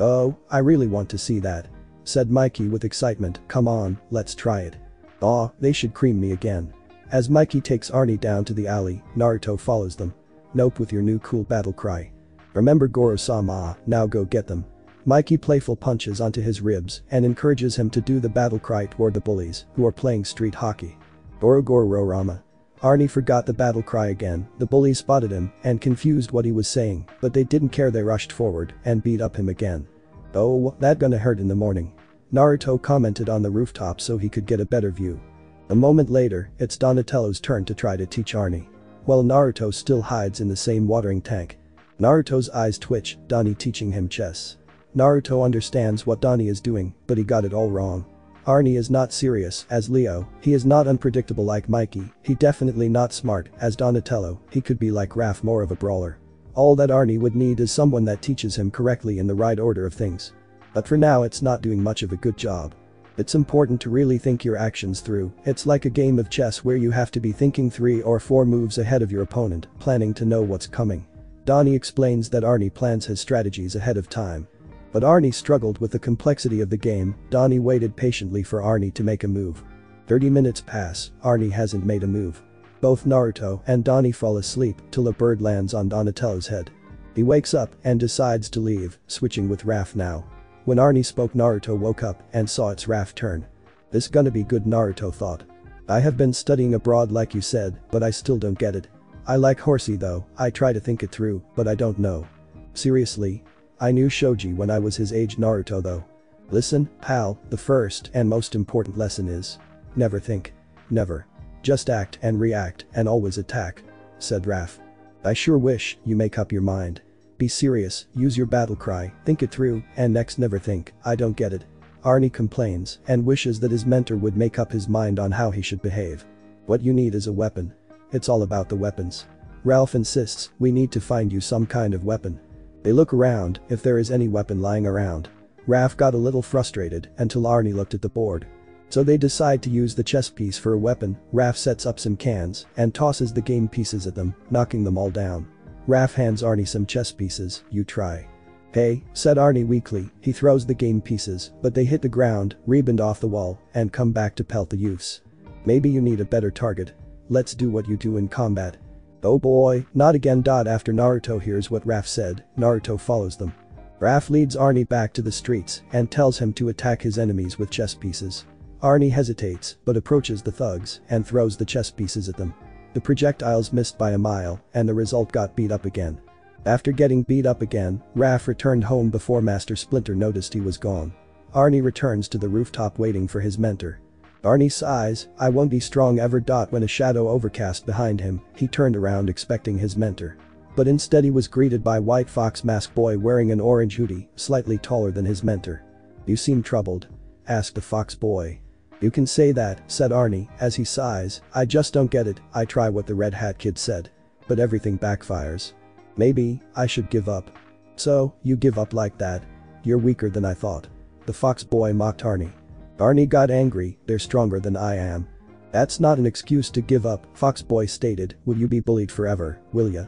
Oh, I really want to see that. Said Mikey with excitement, come on, let's try it. Aw, they should cream me again. As Mikey takes Arnie down to the alley, Naruto follows them. Nope with your new cool battle cry. Remember Goro-sama, now go get them. Mikey playful punches onto his ribs and encourages him to do the battle cry toward the bullies, who are playing street hockey. Goro Goro Rama. Arnie forgot the battle cry again, the bully spotted him and confused what he was saying, but they didn't care they rushed forward and beat up him again. Oh, that gonna hurt in the morning. Naruto commented on the rooftop so he could get a better view. A moment later, it's Donatello's turn to try to teach Arnie. While Naruto still hides in the same watering tank. Naruto's eyes twitch, Donnie teaching him chess. Naruto understands what Donnie is doing, but he got it all wrong. Arnie is not serious as Leo, he is not unpredictable like Mikey, he definitely not smart as Donatello, he could be like Raph more of a brawler. All that Arnie would need is someone that teaches him correctly in the right order of things. But for now it's not doing much of a good job. It's important to really think your actions through, it's like a game of chess where you have to be thinking three or four moves ahead of your opponent, planning to know what's coming. Donnie explains that Arnie plans his strategies ahead of time, but Arnie struggled with the complexity of the game, Donnie waited patiently for Arnie to make a move. 30 minutes pass, Arnie hasn't made a move. Both Naruto and Donnie fall asleep till a bird lands on Donatello's head. He wakes up and decides to leave, switching with Raph now. When Arnie spoke Naruto woke up and saw its Raph turn. This gonna be good Naruto thought. I have been studying abroad like you said, but I still don't get it. I like Horsey though, I try to think it through, but I don't know. Seriously, I knew shogi when I was his age Naruto though. Listen, pal, the first and most important lesson is. Never think. Never. Just act and react and always attack. Said Raph. I sure wish you make up your mind. Be serious, use your battle cry, think it through, and next never think, I don't get it. Arnie complains and wishes that his mentor would make up his mind on how he should behave. What you need is a weapon. It's all about the weapons. Raph insists, we need to find you some kind of weapon. They look around if there is any weapon lying around. Raph got a little frustrated until Arnie looked at the board. So they decide to use the chess piece for a weapon, Raph sets up some cans and tosses the game pieces at them, knocking them all down. Raph hands Arnie some chess pieces, you try. Hey, said Arnie weakly, he throws the game pieces, but they hit the ground, rebound off the wall, and come back to pelt the youths. Maybe you need a better target. Let's do what you do in combat. Oh boy, not again. Dot After Naruto hears what Raph said, Naruto follows them. Raph leads Arnie back to the streets and tells him to attack his enemies with chess pieces. Arnie hesitates, but approaches the thugs and throws the chess pieces at them. The projectiles missed by a mile, and the result got beat up again. After getting beat up again, Raph returned home before Master Splinter noticed he was gone. Arnie returns to the rooftop waiting for his mentor. Arnie sighs, I won't be strong ever. When a shadow overcast behind him, he turned around expecting his mentor. But instead he was greeted by White Fox Mask Boy wearing an orange hoodie, slightly taller than his mentor. You seem troubled? asked the Fox Boy. You can say that, said Arnie, as he sighs, I just don't get it, I try what the Red Hat Kid said. But everything backfires. Maybe, I should give up. So, you give up like that? You're weaker than I thought. The Fox Boy mocked Arnie. Arnie got angry, they're stronger than I am. That's not an excuse to give up, Fox Boy stated, will you be bullied forever, will ya?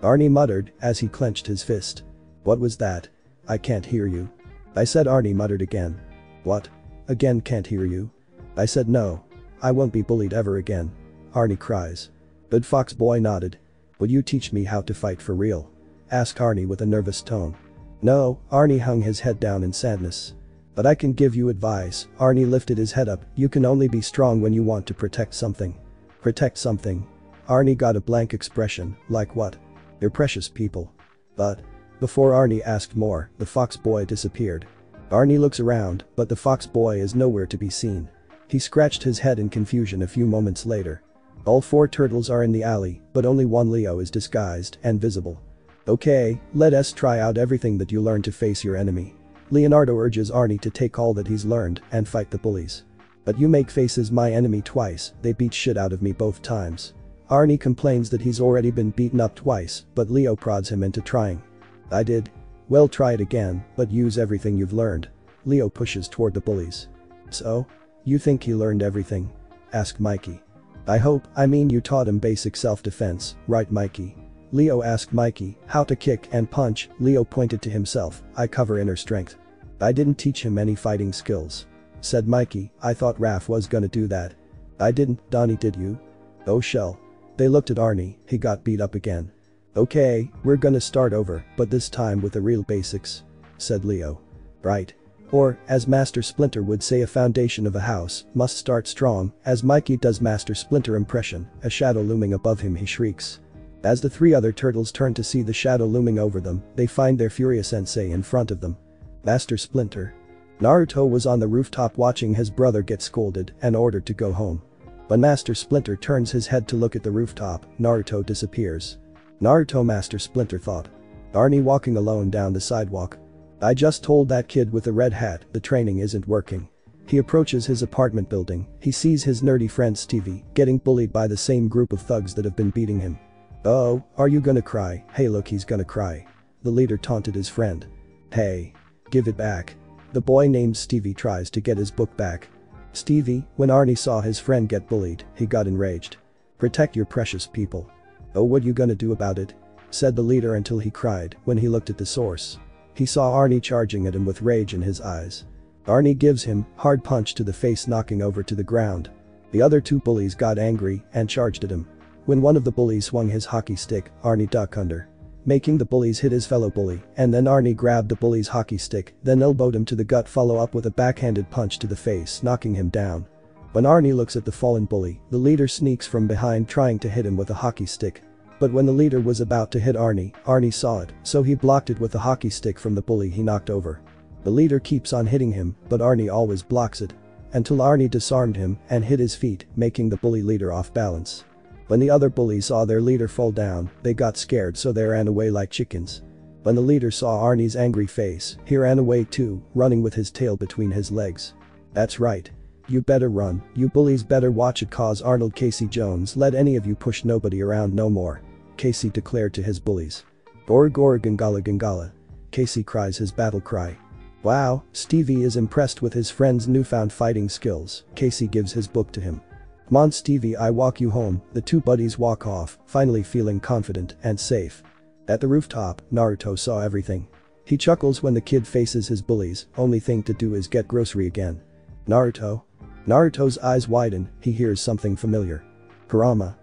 Arnie muttered as he clenched his fist. What was that? I can't hear you. I said Arnie muttered again. What? Again can't hear you? I said no. I won't be bullied ever again. Arnie cries. But Fox Boy nodded. Would you teach me how to fight for real? Asked Arnie with a nervous tone. No, Arnie hung his head down in sadness. But I can give you advice, Arnie lifted his head up, you can only be strong when you want to protect something. Protect something. Arnie got a blank expression, like what? You're precious people. But. Before Arnie asked more, the fox boy disappeared. Arnie looks around, but the fox boy is nowhere to be seen. He scratched his head in confusion a few moments later. All four turtles are in the alley, but only one Leo is disguised and visible. Okay, let us try out everything that you learn to face your enemy. Leonardo urges Arnie to take all that he's learned and fight the bullies. But you make faces my enemy twice, they beat shit out of me both times. Arnie complains that he's already been beaten up twice, but Leo prods him into trying. I did. Well try it again, but use everything you've learned. Leo pushes toward the bullies. So? You think he learned everything? asked Mikey. I hope, I mean you taught him basic self-defense, right Mikey? Leo asked Mikey how to kick and punch, Leo pointed to himself, I cover inner strength. I didn't teach him any fighting skills. Said Mikey, I thought Raph was gonna do that. I didn't, Donnie did you? Oh shell. They looked at Arnie, he got beat up again. Okay, we're gonna start over, but this time with the real basics. Said Leo. Right. Or, as Master Splinter would say a foundation of a house must start strong, as Mikey does Master Splinter impression, a shadow looming above him he shrieks. As the three other turtles turn to see the shadow looming over them, they find their furious sensei in front of them. Master Splinter. Naruto was on the rooftop watching his brother get scolded and ordered to go home. When Master Splinter turns his head to look at the rooftop, Naruto disappears. Naruto Master Splinter thought. Arnie walking alone down the sidewalk. I just told that kid with the red hat the training isn't working. He approaches his apartment building, he sees his nerdy friend Stevie getting bullied by the same group of thugs that have been beating him. Oh, are you gonna cry? Hey look he's gonna cry. The leader taunted his friend. Hey. Give it back. The boy named Stevie tries to get his book back. Stevie, when Arnie saw his friend get bullied, he got enraged. Protect your precious people. Oh what you gonna do about it? Said the leader until he cried when he looked at the source. He saw Arnie charging at him with rage in his eyes. Arnie gives him hard punch to the face knocking over to the ground. The other two bullies got angry and charged at him. When one of the bullies swung his hockey stick, Arnie ducked under. Making the bullies hit his fellow bully, and then Arnie grabbed the bully's hockey stick, then elbowed him to the gut follow up with a backhanded punch to the face knocking him down. When Arnie looks at the fallen bully, the leader sneaks from behind trying to hit him with a hockey stick. But when the leader was about to hit Arnie, Arnie saw it, so he blocked it with the hockey stick from the bully he knocked over. The leader keeps on hitting him, but Arnie always blocks it. Until Arnie disarmed him and hit his feet, making the bully leader off balance. When the other bullies saw their leader fall down, they got scared so they ran away like chickens. When the leader saw Arnie's angry face, he ran away too, running with his tail between his legs. That's right. You better run, you bullies better watch it cause Arnold Casey Jones let any of you push nobody around no more. Casey declared to his bullies. Gor Gor Gangala Gangala. Casey cries his battle cry. Wow, Stevie is impressed with his friend's newfound fighting skills, Casey gives his book to him. Come on Stevie I walk you home, the two buddies walk off, finally feeling confident and safe. At the rooftop, Naruto saw everything. He chuckles when the kid faces his bullies, only thing to do is get grocery again. Naruto? Naruto's eyes widen, he hears something familiar. Kurama.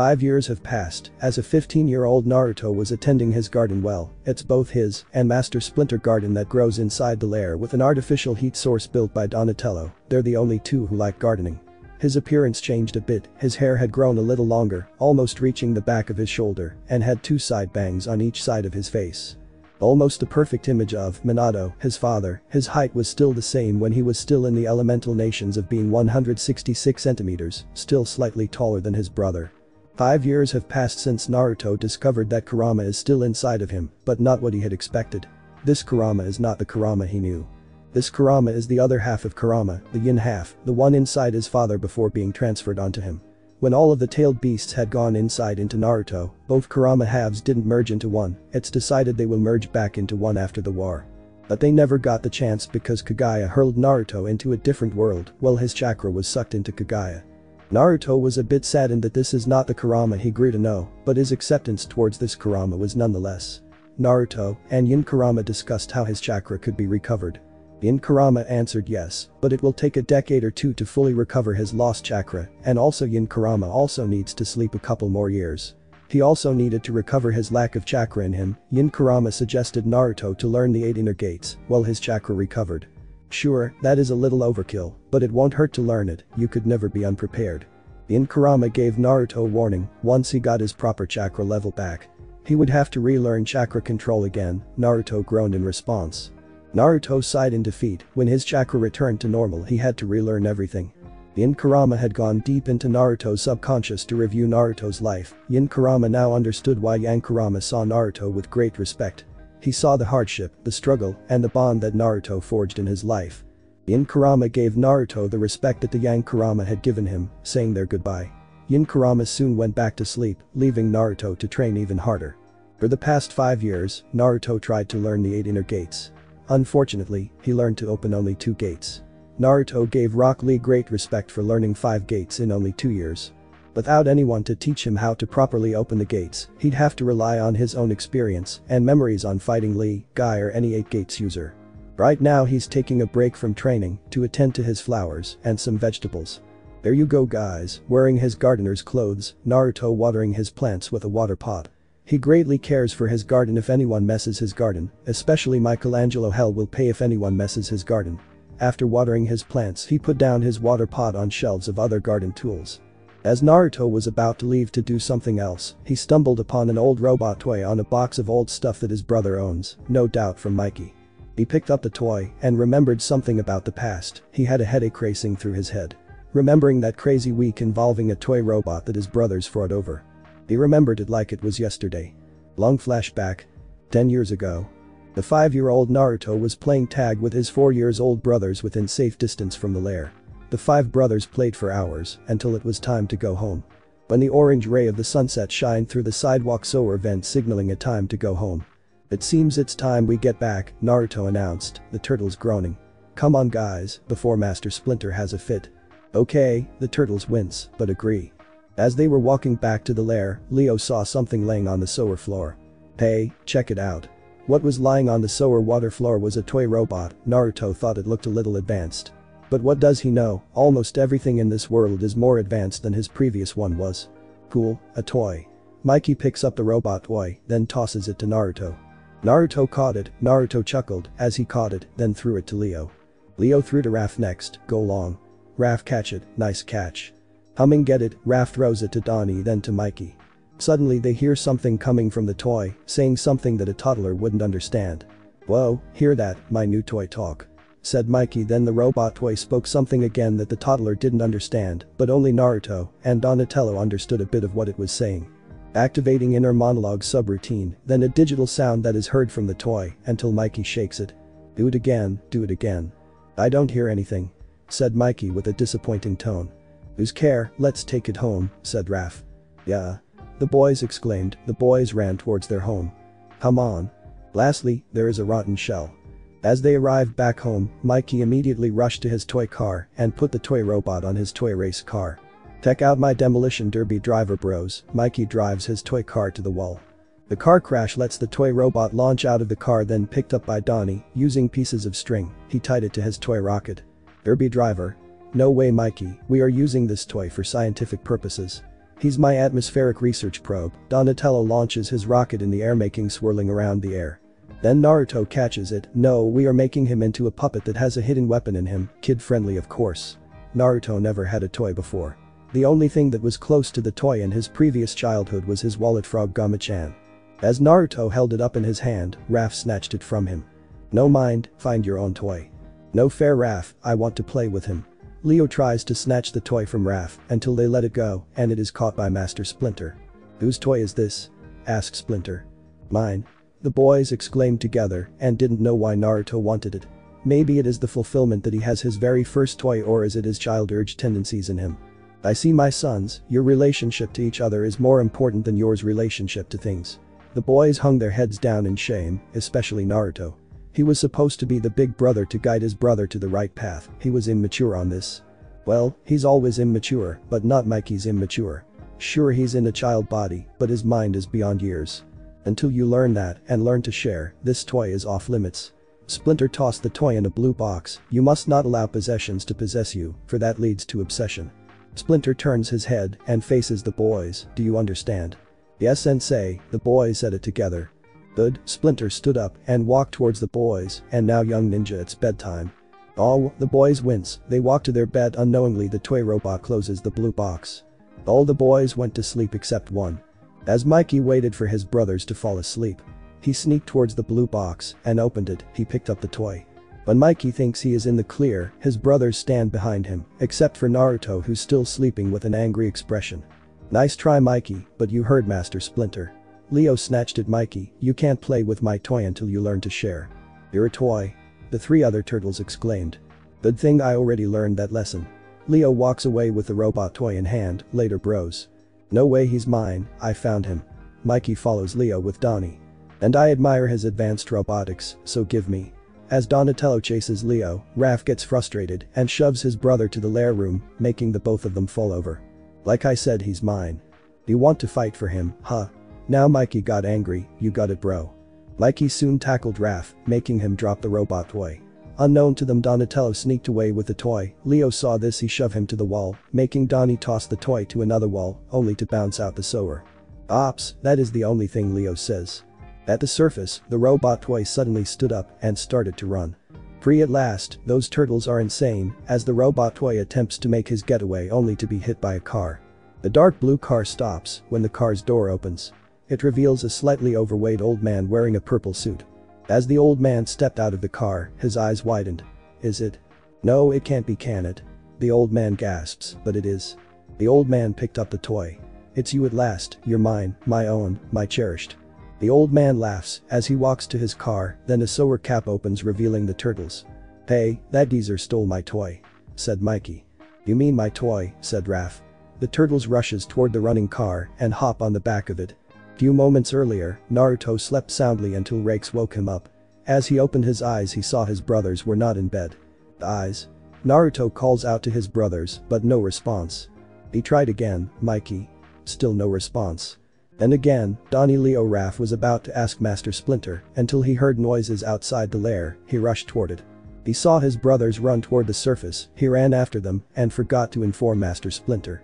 Five years have passed, as a 15-year-old Naruto was attending his garden well, it's both his and Master Splinter garden that grows inside the lair with an artificial heat source built by Donatello, they're the only two who like gardening. His appearance changed a bit, his hair had grown a little longer, almost reaching the back of his shoulder, and had two side bangs on each side of his face. Almost a perfect image of Minato, his father, his height was still the same when he was still in the elemental nations of being 166 centimeters, still slightly taller than his brother. Five years have passed since Naruto discovered that Kurama is still inside of him, but not what he had expected. This Kurama is not the Kurama he knew. This Kurama is the other half of Kurama, the yin half, the one inside his father before being transferred onto him. When all of the tailed beasts had gone inside into Naruto, both Kurama halves didn't merge into one, it's decided they will merge back into one after the war. But they never got the chance because Kaguya hurled Naruto into a different world while his chakra was sucked into Kaguya. Naruto was a bit saddened that this is not the Kurama he grew to know, but his acceptance towards this Kurama was nonetheless. Naruto and Yin Kurama discussed how his chakra could be recovered. Yin Kurama answered yes, but it will take a decade or two to fully recover his lost chakra, and also Yin Kurama also needs to sleep a couple more years. He also needed to recover his lack of chakra in him, Yin Kurama suggested Naruto to learn the 8 inner gates, while his chakra recovered. Sure, that is a little overkill, but it won't hurt to learn it, you could never be unprepared. Yin gave Naruto warning, once he got his proper chakra level back. He would have to relearn chakra control again, Naruto groaned in response. Naruto sighed in defeat, when his chakra returned to normal he had to relearn everything. Yin had gone deep into Naruto's subconscious to review Naruto's life, Yin now understood why Yang Kurama saw Naruto with great respect. He saw the hardship, the struggle, and the bond that Naruto forged in his life. Yin Kurama gave Naruto the respect that the Yang Kurama had given him, saying their goodbye. Yin Kurama soon went back to sleep, leaving Naruto to train even harder. For the past five years, Naruto tried to learn the eight inner gates. Unfortunately, he learned to open only two gates. Naruto gave Rock Lee great respect for learning five gates in only two years. Without anyone to teach him how to properly open the gates, he'd have to rely on his own experience and memories on fighting Lee, Guy or any 8 gates user. Right now he's taking a break from training to attend to his flowers and some vegetables. There you go guys, wearing his gardener's clothes, Naruto watering his plants with a water pot. He greatly cares for his garden if anyone messes his garden, especially Michelangelo hell will pay if anyone messes his garden. After watering his plants he put down his water pot on shelves of other garden tools. As Naruto was about to leave to do something else, he stumbled upon an old robot toy on a box of old stuff that his brother owns, no doubt from Mikey. He picked up the toy and remembered something about the past, he had a headache racing through his head. Remembering that crazy week involving a toy robot that his brothers fought over. He remembered it like it was yesterday. Long flashback. 10 years ago. The 5-year-old Naruto was playing tag with his 4 years old brothers within safe distance from the lair. The five brothers played for hours, until it was time to go home. When the orange ray of the sunset shined through the sidewalk Sower vent signaling a time to go home. It seems it's time we get back, Naruto announced, the turtles groaning. Come on guys, before Master Splinter has a fit. Okay, the turtles wince, but agree. As they were walking back to the lair, Leo saw something laying on the sewer floor. Hey, check it out. What was lying on the sewer water floor was a toy robot, Naruto thought it looked a little advanced. But what does he know, almost everything in this world is more advanced than his previous one was. Cool, a toy. Mikey picks up the robot toy, then tosses it to Naruto. Naruto caught it, Naruto chuckled as he caught it, then threw it to Leo. Leo threw to Raph next, go long. Raph catch it, nice catch. Humming get it, Raph throws it to Donnie then to Mikey. Suddenly they hear something coming from the toy, saying something that a toddler wouldn't understand. Whoa, hear that, my new toy talk said Mikey then the robot toy spoke something again that the toddler didn't understand, but only Naruto and Donatello understood a bit of what it was saying. Activating inner monologue subroutine, then a digital sound that is heard from the toy until Mikey shakes it. Do it again, do it again. I don't hear anything. Said Mikey with a disappointing tone. Who's care, let's take it home, said Raph. Yeah. The boys exclaimed, the boys ran towards their home. Come on. Lastly, there is a rotten shell. As they arrived back home, Mikey immediately rushed to his toy car and put the toy robot on his toy race car. Check out my demolition derby driver bros, Mikey drives his toy car to the wall. The car crash lets the toy robot launch out of the car then picked up by Donnie, using pieces of string, he tied it to his toy rocket. Derby driver. No way Mikey, we are using this toy for scientific purposes. He's my atmospheric research probe, Donatello launches his rocket in the air making swirling around the air. Then Naruto catches it, no we are making him into a puppet that has a hidden weapon in him, kid friendly of course. Naruto never had a toy before. The only thing that was close to the toy in his previous childhood was his wallet frog Gama-chan. As Naruto held it up in his hand, Raph snatched it from him. No mind, find your own toy. No fair Raph, I want to play with him. Leo tries to snatch the toy from Raph until they let it go and it is caught by Master Splinter. Whose toy is this? asks Splinter. Mine. The boys exclaimed together and didn't know why Naruto wanted it. Maybe it is the fulfillment that he has his very first toy or is it his child urge tendencies in him. I see my sons, your relationship to each other is more important than yours relationship to things. The boys hung their heads down in shame, especially Naruto. He was supposed to be the big brother to guide his brother to the right path, he was immature on this. Well, he's always immature, but not Mikey's immature. Sure he's in a child body, but his mind is beyond years. Until you learn that and learn to share, this toy is off limits. Splinter tossed the toy in a blue box, you must not allow possessions to possess you, for that leads to obsession. Splinter turns his head and faces the boys, do you understand? Yes sensei, the boys said it together. Good, Splinter stood up and walked towards the boys, and now young ninja it's bedtime. Oh, the boys wince, they walk to their bed unknowingly the toy robot closes the blue box. All the boys went to sleep except one. As Mikey waited for his brothers to fall asleep. He sneaked towards the blue box and opened it, he picked up the toy. When Mikey thinks he is in the clear, his brothers stand behind him, except for Naruto who's still sleeping with an angry expression. Nice try Mikey, but you heard Master Splinter. Leo snatched at Mikey, you can't play with my toy until you learn to share. You're a toy. The three other turtles exclaimed. Good thing I already learned that lesson. Leo walks away with the robot toy in hand, later bros. No way he's mine, I found him. Mikey follows Leo with Donnie. And I admire his advanced robotics, so give me. As Donatello chases Leo, Raph gets frustrated and shoves his brother to the lair room, making the both of them fall over. Like I said he's mine. You want to fight for him, huh? Now Mikey got angry, you got it bro. Mikey soon tackled Raph, making him drop the robot toy. Unknown to them Donatello sneaked away with the toy, Leo saw this he shoved him to the wall, making Donnie toss the toy to another wall, only to bounce out the sewer. Ops, that is the only thing Leo says. At the surface, the robot toy suddenly stood up and started to run. Free at last, those turtles are insane, as the robot toy attempts to make his getaway only to be hit by a car. The dark blue car stops when the car's door opens. It reveals a slightly overweight old man wearing a purple suit. As the old man stepped out of the car, his eyes widened. Is it? No, it can't be can it? The old man gasps, but it is. The old man picked up the toy. It's you at last, you're mine, my own, my cherished. The old man laughs as he walks to his car, then a sewer cap opens revealing the turtles. Hey, that geezer stole my toy. Said Mikey. You mean my toy, said Raph. The turtles rushes toward the running car and hop on the back of it. A few moments earlier, Naruto slept soundly until Rex woke him up. As he opened his eyes he saw his brothers were not in bed. Eyes. Naruto calls out to his brothers, but no response. He tried again, Mikey. Still no response. Then again, Donnie Leo Raph was about to ask Master Splinter until he heard noises outside the lair, he rushed toward it. He saw his brothers run toward the surface, he ran after them and forgot to inform Master Splinter.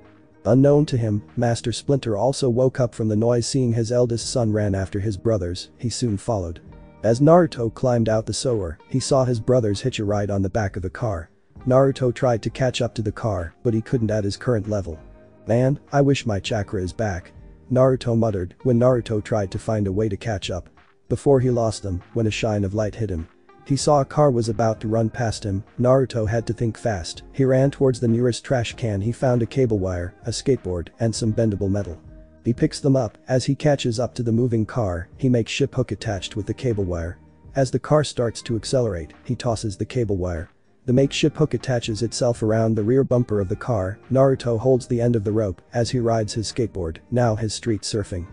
Unknown to him, Master Splinter also woke up from the noise seeing his eldest son ran after his brothers, he soon followed. As Naruto climbed out the sewer, he saw his brothers hitch a ride on the back of the car. Naruto tried to catch up to the car, but he couldn't at his current level. Man, I wish my chakra is back. Naruto muttered when Naruto tried to find a way to catch up. Before he lost them, when a shine of light hit him. He saw a car was about to run past him, Naruto had to think fast, he ran towards the nearest trash can he found a cable wire, a skateboard, and some bendable metal. He picks them up, as he catches up to the moving car, he makes ship hook attached with the cable wire. As the car starts to accelerate, he tosses the cable wire. The makeshift hook attaches itself around the rear bumper of the car, Naruto holds the end of the rope as he rides his skateboard, now his street surfing.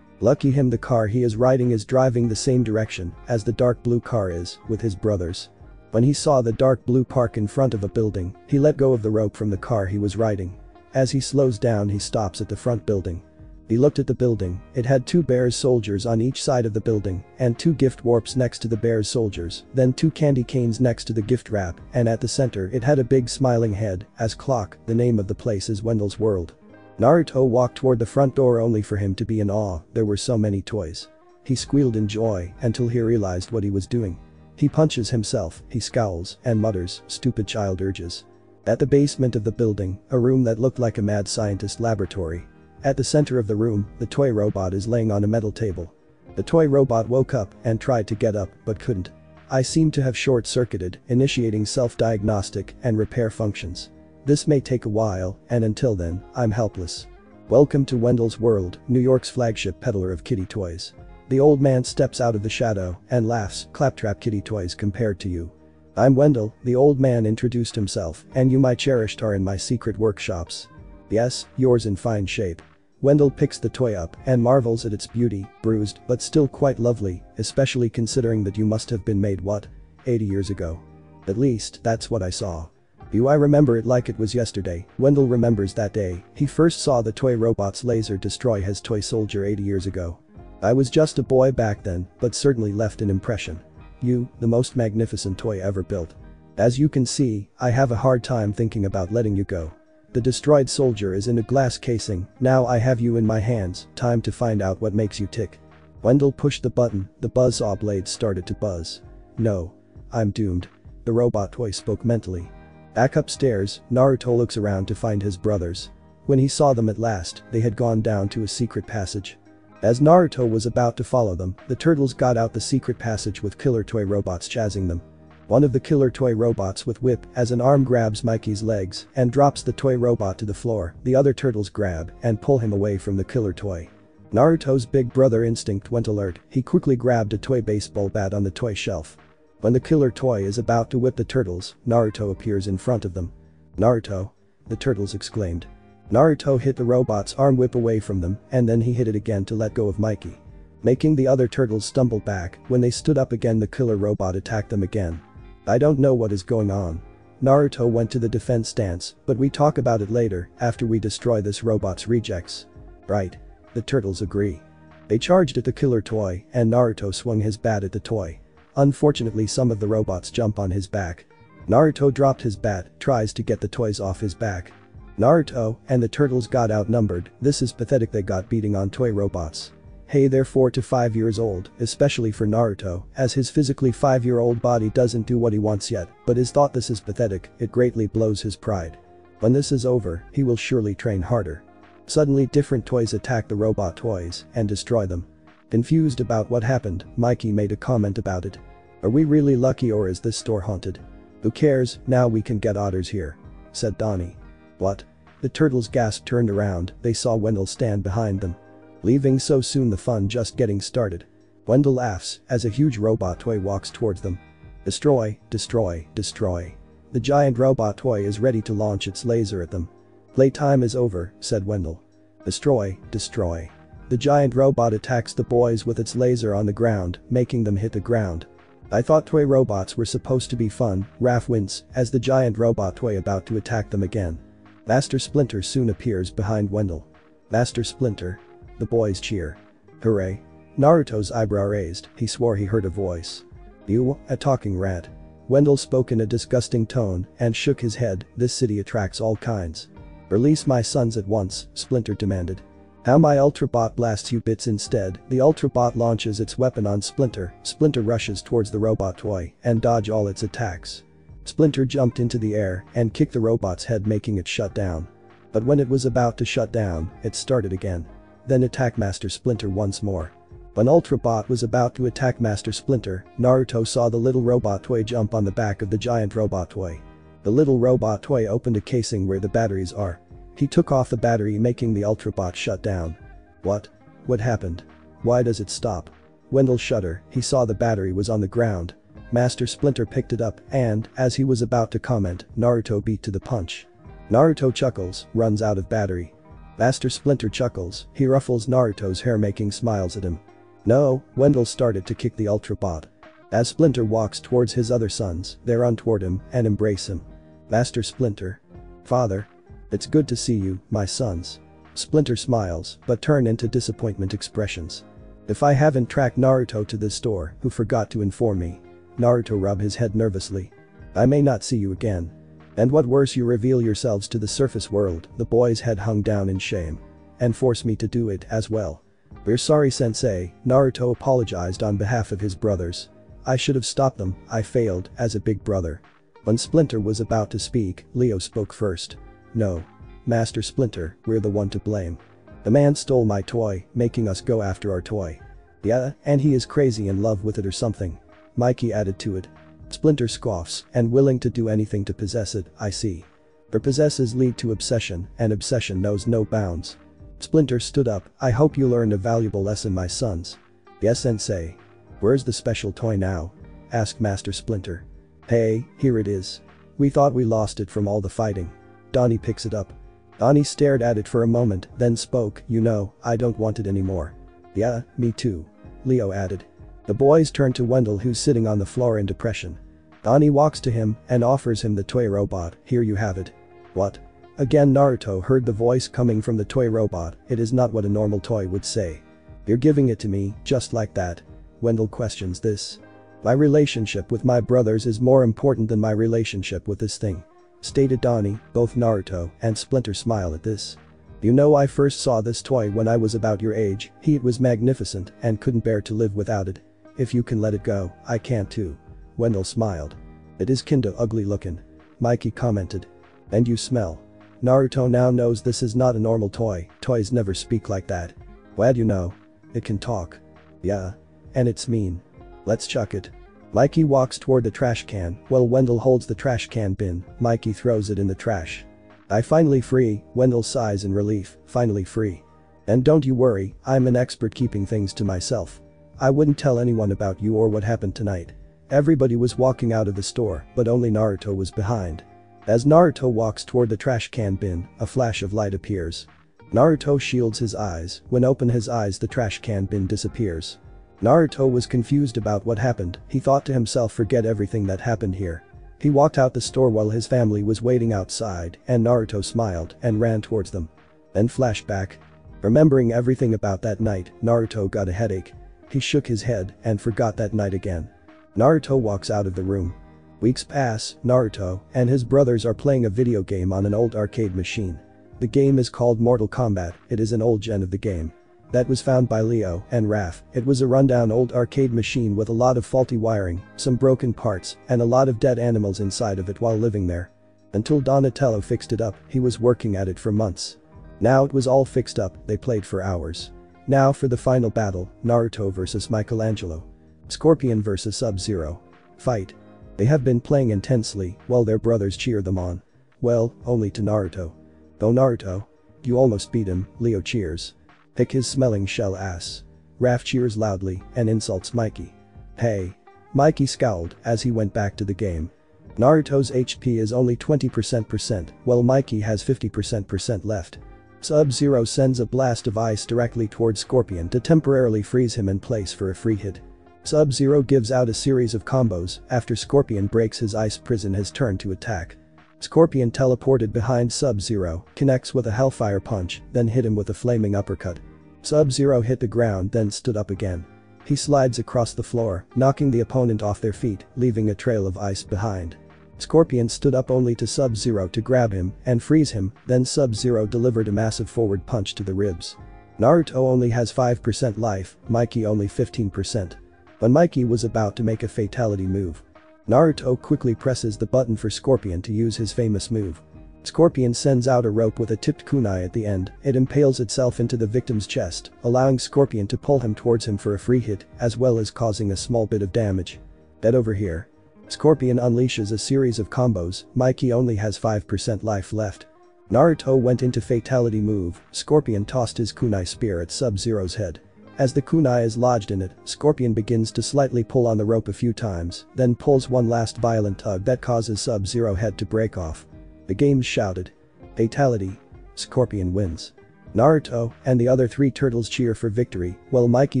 Lucky him the car he is riding is driving the same direction as the dark blue car is, with his brothers. When he saw the dark blue park in front of a building, he let go of the rope from the car he was riding. As he slows down he stops at the front building. He looked at the building, it had two bears soldiers on each side of the building, and two gift warps next to the bears soldiers, then two candy canes next to the gift wrap, and at the center it had a big smiling head, as clock, the name of the place is Wendell's World. Naruto walked toward the front door only for him to be in awe, there were so many toys. He squealed in joy until he realized what he was doing. He punches himself, he scowls, and mutters, stupid child urges. At the basement of the building, a room that looked like a mad scientist laboratory, at the center of the room, the toy robot is laying on a metal table. The toy robot woke up and tried to get up but couldn't. I seem to have short-circuited, initiating self-diagnostic and repair functions. This may take a while, and until then, I'm helpless. Welcome to Wendell's World, New York's flagship peddler of kitty toys. The old man steps out of the shadow and laughs, claptrap kitty toys compared to you. I'm Wendell, the old man introduced himself, and you my cherished are in my secret workshops. Yes, yours in fine shape. Wendell picks the toy up and marvels at its beauty, bruised but still quite lovely, especially considering that you must have been made what? 80 years ago. At least, that's what I saw. You I remember it like it was yesterday, Wendell remembers that day, he first saw the toy robot's laser destroy his toy soldier 80 years ago. I was just a boy back then, but certainly left an impression. You, the most magnificent toy ever built. As you can see, I have a hard time thinking about letting you go. The destroyed soldier is in a glass casing, now I have you in my hands, time to find out what makes you tick. Wendell pushed the button, the buzzsaw blade started to buzz. No. I'm doomed. The robot toy spoke mentally. Back upstairs, Naruto looks around to find his brothers. When he saw them at last, they had gone down to a secret passage. As Naruto was about to follow them, the turtles got out the secret passage with killer toy robots chasing them. One of the killer toy robots with whip as an arm grabs Mikey's legs and drops the toy robot to the floor, the other turtles grab and pull him away from the killer toy. Naruto's big brother instinct went alert, he quickly grabbed a toy baseball bat on the toy shelf. When the killer toy is about to whip the turtles, Naruto appears in front of them. Naruto! The turtles exclaimed. Naruto hit the robot's arm whip away from them and then he hit it again to let go of Mikey. Making the other turtles stumble back, when they stood up again the killer robot attacked them again. I don't know what is going on. Naruto went to the defense stance, but we talk about it later, after we destroy this robot's rejects. Right. The turtles agree. They charged at the killer toy, and Naruto swung his bat at the toy. Unfortunately some of the robots jump on his back. Naruto dropped his bat, tries to get the toys off his back. Naruto and the turtles got outnumbered, this is pathetic they got beating on toy robots. Hey they're 4 to 5 years old, especially for Naruto, as his physically 5 year old body doesn't do what he wants yet, but his thought this is pathetic, it greatly blows his pride. When this is over, he will surely train harder. Suddenly different toys attack the robot toys and destroy them. Confused about what happened, Mikey made a comment about it. Are we really lucky or is this store haunted? Who cares, now we can get otters here. Said Donnie. What? The turtles gasped turned around, they saw Wendell stand behind them. Leaving so soon the fun just getting started. Wendell laughs as a huge robot toy walks towards them. Destroy, destroy, destroy. The giant robot toy is ready to launch its laser at them. Playtime is over, said Wendell. Destroy, destroy. The giant robot attacks the boys with its laser on the ground, making them hit the ground. I thought toy robots were supposed to be fun, Raph wince, as the giant robot toy about to attack them again. Master Splinter soon appears behind Wendell. Master Splinter. The boys cheer. Hooray. Naruto's eyebrow raised, he swore he heard a voice. You, a talking rat. Wendell spoke in a disgusting tone and shook his head, this city attracts all kinds. Release my sons at once, Splinter demanded. How my Ultrabot blasts you bits instead, the Ultrabot launches its weapon on Splinter, Splinter rushes towards the robot toy and dodge all its attacks. Splinter jumped into the air and kicked the robot's head making it shut down. But when it was about to shut down, it started again. Then attack Master Splinter once more. When Ultrabot was about to attack Master Splinter, Naruto saw the little robot toy jump on the back of the giant robot toy. The little robot toy opened a casing where the batteries are. He took off the battery making the Ultrabot shut down. What? What happened? Why does it stop? Wendell shudder, he saw the battery was on the ground, Master Splinter picked it up and, as he was about to comment, Naruto beat to the punch. Naruto chuckles, runs out of battery. Master Splinter chuckles, he ruffles Naruto's hair making smiles at him. No, Wendell started to kick the Ultra Bot. As Splinter walks towards his other sons, they run toward him and embrace him. Master Splinter. Father. It's good to see you, my sons. Splinter smiles, but turn into disappointment expressions. If I haven't tracked Naruto to this store, who forgot to inform me, Naruto rub his head nervously. I may not see you again. And what worse you reveal yourselves to the surface world, the boy's head hung down in shame. And force me to do it as well. We're sorry sensei, Naruto apologized on behalf of his brothers. I should have stopped them, I failed, as a big brother. When Splinter was about to speak, Leo spoke first. No. Master Splinter, we're the one to blame. The man stole my toy, making us go after our toy. Yeah, and he is crazy in love with it or something. Mikey added to it. Splinter scoffs, and willing to do anything to possess it, I see. For possesses lead to obsession, and obsession knows no bounds. Splinter stood up, I hope you learned a valuable lesson my sons. Yes sensei. Where's the special toy now? Asked Master Splinter. Hey, here it is. We thought we lost it from all the fighting. Donnie picks it up. Donnie stared at it for a moment, then spoke, you know, I don't want it anymore. Yeah, me too. Leo added. The boys turn to Wendell who's sitting on the floor in depression. Donnie walks to him and offers him the toy robot, here you have it. What? Again Naruto heard the voice coming from the toy robot, it is not what a normal toy would say. You're giving it to me, just like that. Wendell questions this. My relationship with my brothers is more important than my relationship with this thing. Stated Donnie, both Naruto and Splinter smile at this. You know I first saw this toy when I was about your age, he it was magnificent and couldn't bear to live without it. If you can let it go, I can too. Wendell smiled. It is kinda ugly looking. Mikey commented. And you smell. Naruto now knows this is not a normal toy, toys never speak like that. Glad you know. It can talk. Yeah. And it's mean. Let's chuck it. Mikey walks toward the trash can, while Wendell holds the trash can bin, Mikey throws it in the trash. I finally free, Wendell sighs in relief, finally free. And don't you worry, I'm an expert keeping things to myself. I wouldn't tell anyone about you or what happened tonight. Everybody was walking out of the store, but only Naruto was behind. As Naruto walks toward the trash can bin, a flash of light appears. Naruto shields his eyes, when open his eyes the trash can bin disappears. Naruto was confused about what happened, he thought to himself forget everything that happened here. He walked out the store while his family was waiting outside and Naruto smiled and ran towards them. Then flashback. Remembering everything about that night, Naruto got a headache. He shook his head and forgot that night again. Naruto walks out of the room. Weeks pass, Naruto and his brothers are playing a video game on an old arcade machine. The game is called Mortal Kombat, it is an old gen of the game. That was found by Leo and Raph, it was a rundown old arcade machine with a lot of faulty wiring, some broken parts, and a lot of dead animals inside of it while living there. Until Donatello fixed it up, he was working at it for months. Now it was all fixed up, they played for hours. Now for the final battle, Naruto vs Michelangelo. Scorpion vs Sub-Zero. Fight. They have been playing intensely while their brothers cheer them on. Well, only to Naruto. Though Naruto. You almost beat him, Leo cheers. Pick his smelling shell ass. Raph cheers loudly and insults Mikey. Hey. Mikey scowled as he went back to the game. Naruto's HP is only 20%, while Mikey has 50% left. Sub-Zero sends a blast of ice directly towards Scorpion to temporarily freeze him in place for a free hit. Sub-Zero gives out a series of combos after Scorpion breaks his ice prison his turn to attack. Scorpion teleported behind Sub-Zero, connects with a Hellfire Punch, then hit him with a flaming uppercut. Sub-Zero hit the ground then stood up again. He slides across the floor, knocking the opponent off their feet, leaving a trail of ice behind. Scorpion stood up only to Sub-Zero to grab him and freeze him, then Sub-Zero delivered a massive forward punch to the ribs. Naruto only has 5% life, Mikey only 15%. When Mikey was about to make a fatality move, Naruto quickly presses the button for Scorpion to use his famous move. Scorpion sends out a rope with a tipped kunai at the end, it impales itself into the victim's chest, allowing Scorpion to pull him towards him for a free hit, as well as causing a small bit of damage. Dead over here. Scorpion unleashes a series of combos, Mikey only has 5% life left. Naruto went into fatality move, Scorpion tossed his kunai spear at Sub-Zero's head. As the kunai is lodged in it, Scorpion begins to slightly pull on the rope a few times, then pulls one last violent tug that causes Sub-Zero head to break off. The game's shouted. Fatality. Scorpion wins. Naruto and the other three turtles cheer for victory, while Mikey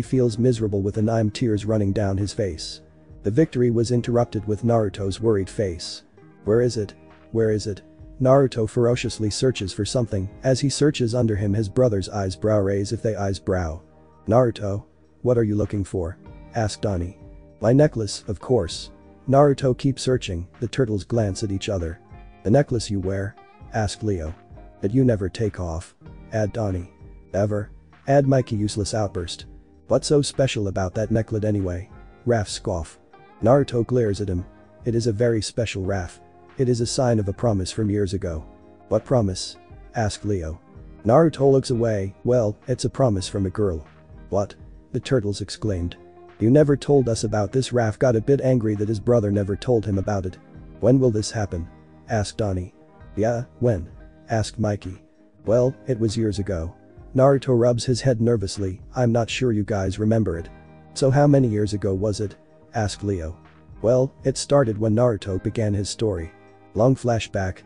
feels miserable with anime tears running down his face. The victory was interrupted with Naruto's worried face. Where is it? Where is it? Naruto ferociously searches for something, as he searches under him his brother's eyes brow raise if they eyes brow. Naruto. What are you looking for? asked Ani. My necklace, of course. Naruto keeps searching, the turtles glance at each other. The necklace you wear? asked Leo. That you never take off. Add Donnie. Ever? Add Mikey useless outburst. What's so special about that necklet anyway? Raph scoff. Naruto glares at him. It is a very special Raph. It is a sign of a promise from years ago. What promise? asked Leo. Naruto looks away, well, it's a promise from a girl. What? The turtles exclaimed. You never told us about this Raph got a bit angry that his brother never told him about it. When will this happen? asked Donnie. Yeah, when? asked Mikey. Well, it was years ago. Naruto rubs his head nervously, I'm not sure you guys remember it. So how many years ago was it? asked Leo. Well, it started when Naruto began his story. Long flashback.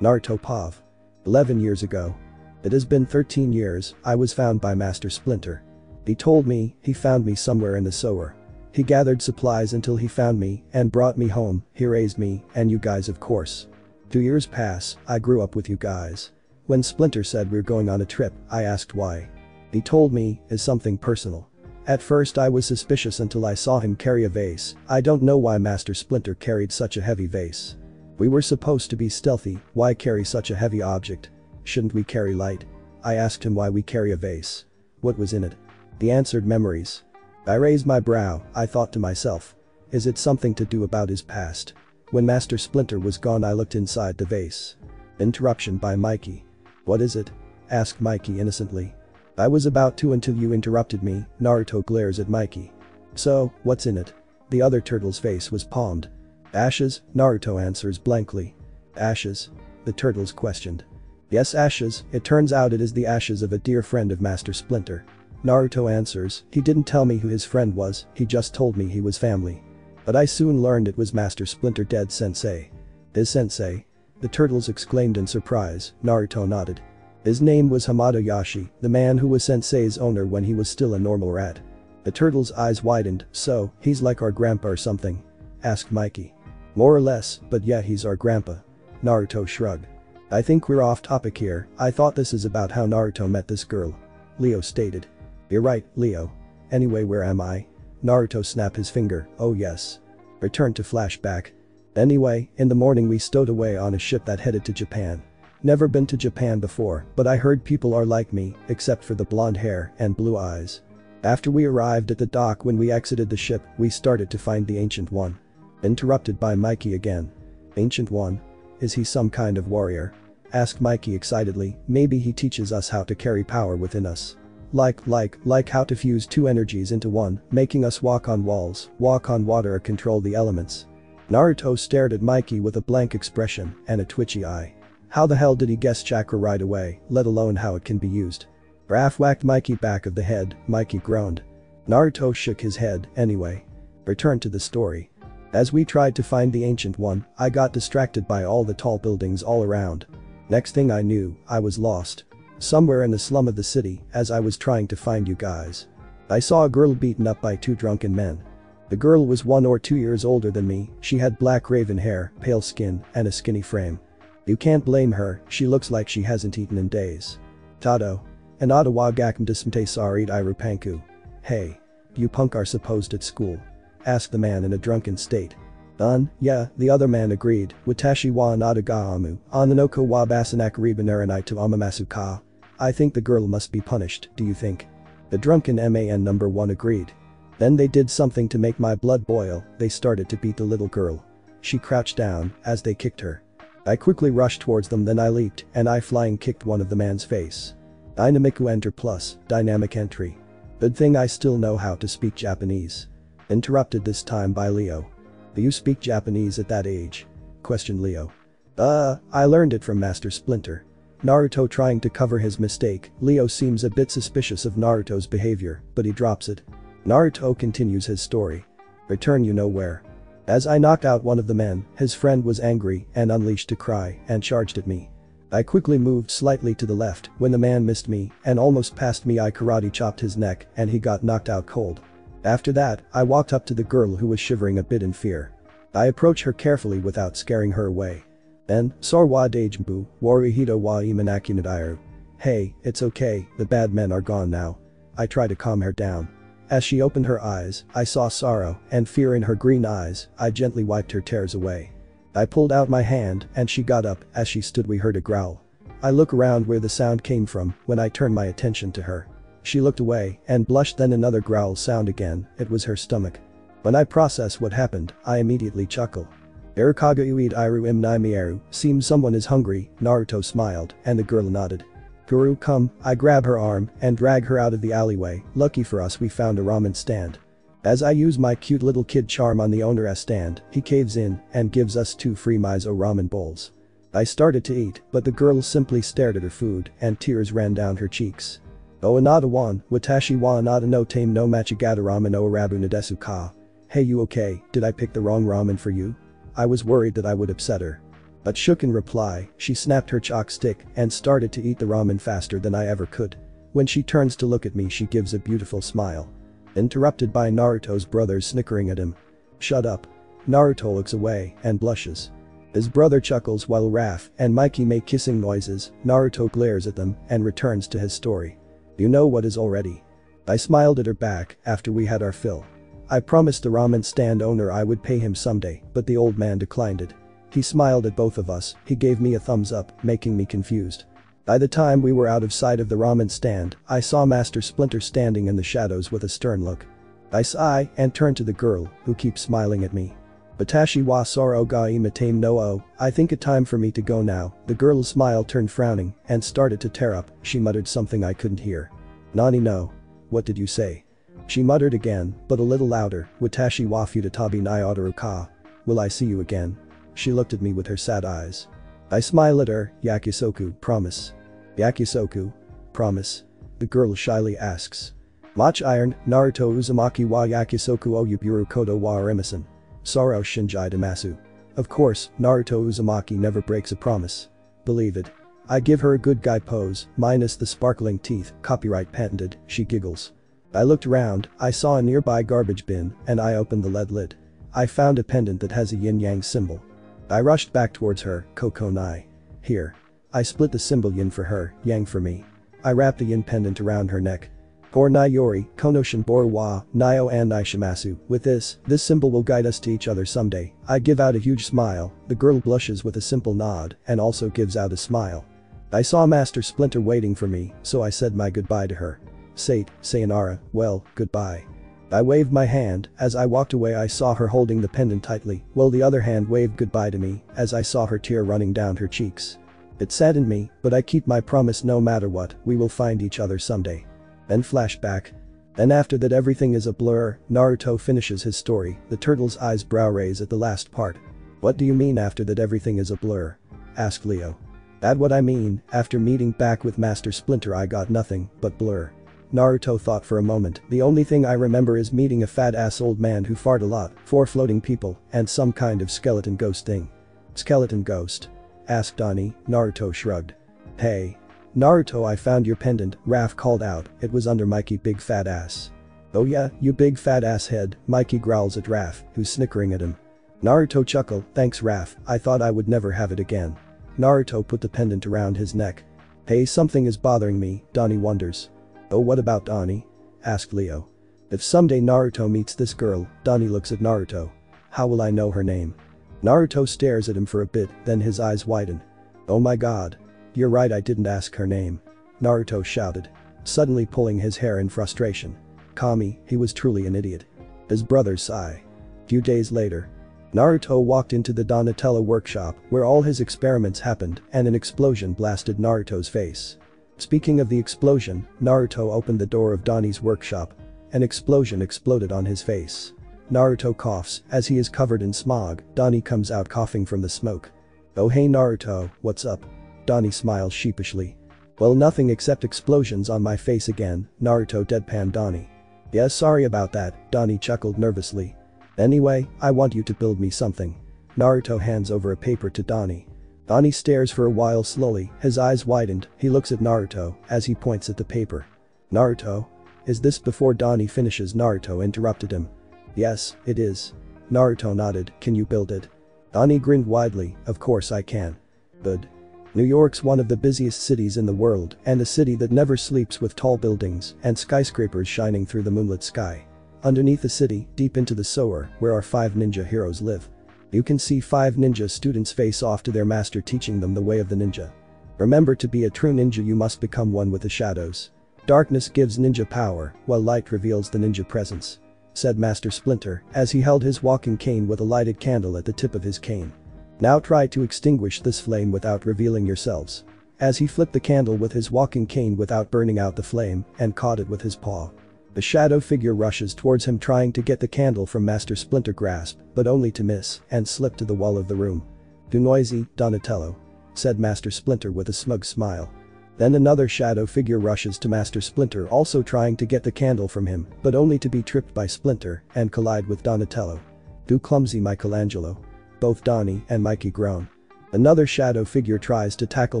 Naruto Pav. 11 years ago. It has been 13 years, I was found by Master Splinter. He told me he found me somewhere in the sewer. He gathered supplies until he found me and brought me home, he raised me, and you guys of course. Two years pass, I grew up with you guys. When Splinter said we're going on a trip, I asked why. He told me, is something personal. At first I was suspicious until I saw him carry a vase, I don't know why Master Splinter carried such a heavy vase. We were supposed to be stealthy, why carry such a heavy object? Shouldn't we carry light? I asked him why we carry a vase. What was in it? He answered memories. I raised my brow, I thought to myself. Is it something to do about his past? When Master Splinter was gone I looked inside the vase. Interruption by Mikey. What is it? asked Mikey innocently. I was about to until you interrupted me, Naruto glares at Mikey. So, what's in it? The other turtle's face was palmed. Ashes, Naruto answers blankly. Ashes? The turtles questioned. Yes ashes, it turns out it is the ashes of a dear friend of Master Splinter. Naruto answers, he didn't tell me who his friend was, he just told me he was family. But I soon learned it was Master Splinter dead sensei. His sensei? The turtles exclaimed in surprise, Naruto nodded. His name was Hamato Yoshi, the man who was sensei's owner when he was still a normal rat. The turtle's eyes widened, so, he's like our grandpa or something? Asked Mikey. More or less, but yeah he's our grandpa. Naruto shrugged. I think we're off topic here, I thought this is about how Naruto met this girl. Leo stated. You're right, Leo. Anyway where am I? Naruto snapped his finger, oh yes. Return to flashback. Anyway, in the morning we stowed away on a ship that headed to Japan. Never been to Japan before, but I heard people are like me, except for the blonde hair and blue eyes. After we arrived at the dock when we exited the ship, we started to find the Ancient One. Interrupted by Mikey again. Ancient One? Is he some kind of warrior? Asked Mikey excitedly, maybe he teaches us how to carry power within us. Like, like, like how to fuse two energies into one, making us walk on walls, walk on water control the elements. Naruto stared at Mikey with a blank expression and a twitchy eye. How the hell did he guess chakra right away, let alone how it can be used? Raph whacked Mikey back of the head, Mikey groaned. Naruto shook his head, anyway. Return to the story. As we tried to find the Ancient One, I got distracted by all the tall buildings all around. Next thing I knew, I was lost. Somewhere in the slum of the city, as I was trying to find you guys. I saw a girl beaten up by two drunken men. The girl was one or two years older than me, she had black raven hair, pale skin, and a skinny frame. You can't blame her, she looks like she hasn't eaten in days. Tado. And Ottawa Gakam Dismte Sarit Irupanku. Hey. You punk are supposed at school. Asked the man in a drunken state. Un, yeah, the other man agreed, Watashi wa anadagaamu, ananoko wa basanak ribanararai to amamasuka. I think the girl must be punished, do you think? The drunken man number one agreed. Then they did something to make my blood boil, they started to beat the little girl. She crouched down, as they kicked her. I quickly rushed towards them then I leaped, and I flying kicked one of the man's face. Dynamic enter plus, dynamic entry. Good thing I still know how to speak Japanese. Interrupted this time by Leo. Do you speak Japanese at that age? Questioned Leo. Uh, I learned it from Master Splinter. Naruto trying to cover his mistake, Leo seems a bit suspicious of Naruto's behavior, but he drops it. Naruto continues his story. Return you know where. As I knocked out one of the men, his friend was angry and unleashed a cry and charged at me. I quickly moved slightly to the left when the man missed me and almost passed me I karate chopped his neck and he got knocked out cold. After that, I walked up to the girl who was shivering a bit in fear. I approach her carefully without scaring her away. Then, Sorwa Dejimbu, Warihito wa Imanakinadaru. Hey, it's okay, the bad men are gone now. I try to calm her down. As she opened her eyes, I saw sorrow and fear in her green eyes, I gently wiped her tears away. I pulled out my hand and she got up, as she stood we heard a growl. I look around where the sound came from when I turn my attention to her. She looked away and blushed then another growl sound again, it was her stomach. When I process what happened, I immediately chuckle. Irikaga uid iru im naimieru, seems someone is hungry, Naruto smiled, and the girl nodded. Guru come, I grab her arm and drag her out of the alleyway, lucky for us we found a ramen stand. As I use my cute little kid charm on the owner's stand, he caves in and gives us two free miso ramen bowls. I started to eat, but the girl simply stared at her food and tears ran down her cheeks. O anada wan, watashi wa anada no tame no machigata ramen o arabu nadesu ka. Hey you okay, did I pick the wrong ramen for you? I was worried that I would upset her. But shook in reply, she snapped her chalk stick and started to eat the ramen faster than I ever could. When she turns to look at me she gives a beautiful smile. Interrupted by Naruto's brothers snickering at him. Shut up. Naruto looks away and blushes. His brother chuckles while Raph and Mikey make kissing noises, Naruto glares at them and returns to his story. You know what is already. I smiled at her back after we had our fill. I promised the ramen stand owner I would pay him someday, but the old man declined it. He smiled at both of us, he gave me a thumbs up, making me confused. By the time we were out of sight of the ramen stand, I saw Master Splinter standing in the shadows with a stern look. I sigh and turn to the girl, who keeps smiling at me. Batashi wa soro ga imatame no o, I think it time for me to go now, the girl's smile turned frowning and started to tear up, she muttered something I couldn't hear. Nani no. What did you say? She muttered again, but a little louder, Watashi wa futatabi nai otaru ka. Will I see you again? She looked at me with her sad eyes. I smile at her, Yakisoku, promise. Yakisoku? Promise. The girl shyly asks. Mach iron, Naruto Uzumaki wa Yakisoku o Yuburu Kodo wa Arimisan. Saro Shinjai Damasu. Of course, Naruto Uzumaki never breaks a promise. Believe it. I give her a good guy pose, minus the sparkling teeth, copyright patented, she giggles. I looked around, I saw a nearby garbage bin, and I opened the lead lid. I found a pendant that has a yin-yang symbol. I rushed back towards her, Koko Nai. Here. I split the symbol yin for her, yang for me. I wrapped the yin pendant around her neck. Or Nayori, Konoshin Borwa, Nio and Nishimasu. With this, this symbol will guide us to each other someday. I give out a huge smile, the girl blushes with a simple nod and also gives out a smile. I saw Master Splinter waiting for me, so I said my goodbye to her. Sate, sayonara, well, goodbye. I waved my hand, as I walked away I saw her holding the pendant tightly, while the other hand waved goodbye to me, as I saw her tear running down her cheeks. It saddened me, but I keep my promise no matter what, we will find each other someday. Then flashback. Then after that everything is a blur, Naruto finishes his story, the turtle's eyes brow raise at the last part. What do you mean after that everything is a blur? Asked Leo. That what I mean, after meeting back with Master Splinter I got nothing but blur. Naruto thought for a moment, the only thing I remember is meeting a fat ass old man who fart a lot, four floating people, and some kind of skeleton ghost thing. Skeleton ghost? Asked Ani, Naruto shrugged. Hey, Naruto I found your pendant, Raph called out, it was under Mikey big fat ass. Oh yeah, you big fat ass head, Mikey growls at Raph, who's snickering at him. Naruto chuckle, thanks Raph, I thought I would never have it again. Naruto put the pendant around his neck. Hey something is bothering me, Donnie wonders. Oh what about Donnie? asked Leo. If someday Naruto meets this girl, Donnie looks at Naruto. How will I know her name? Naruto stares at him for a bit, then his eyes widen. Oh my god. You're right I didn't ask her name. Naruto shouted. Suddenly pulling his hair in frustration. Kami, he was truly an idiot. His brother sigh. Few days later. Naruto walked into the Donatello workshop where all his experiments happened and an explosion blasted Naruto's face. Speaking of the explosion, Naruto opened the door of Donnie's workshop. An explosion exploded on his face. Naruto coughs as he is covered in smog, Donnie comes out coughing from the smoke. Oh hey Naruto, what's up? Donnie smiles sheepishly. Well nothing except explosions on my face again, Naruto deadpan Donnie. Yeah sorry about that, Donnie chuckled nervously. Anyway, I want you to build me something. Naruto hands over a paper to Donnie. Donnie stares for a while slowly, his eyes widened, he looks at Naruto as he points at the paper. Naruto? Is this before Donnie finishes Naruto interrupted him. Yes, it is. Naruto nodded, can you build it? Donnie grinned widely, of course I can. Good. New York's one of the busiest cities in the world and a city that never sleeps with tall buildings and skyscrapers shining through the moonlit sky. Underneath the city, deep into the sewer, where our five ninja heroes live. You can see five ninja students face off to their master teaching them the way of the ninja. Remember to be a true ninja you must become one with the shadows. Darkness gives ninja power, while light reveals the ninja presence. Said Master Splinter, as he held his walking cane with a lighted candle at the tip of his cane. Now try to extinguish this flame without revealing yourselves. As he flipped the candle with his walking cane without burning out the flame and caught it with his paw. The shadow figure rushes towards him trying to get the candle from Master Splinter grasp, but only to miss and slip to the wall of the room. Too noisy, Donatello. Said Master Splinter with a smug smile. Then another shadow figure rushes to Master Splinter also trying to get the candle from him, but only to be tripped by Splinter and collide with Donatello. Too clumsy Michelangelo both Donnie and Mikey groan. Another shadow figure tries to tackle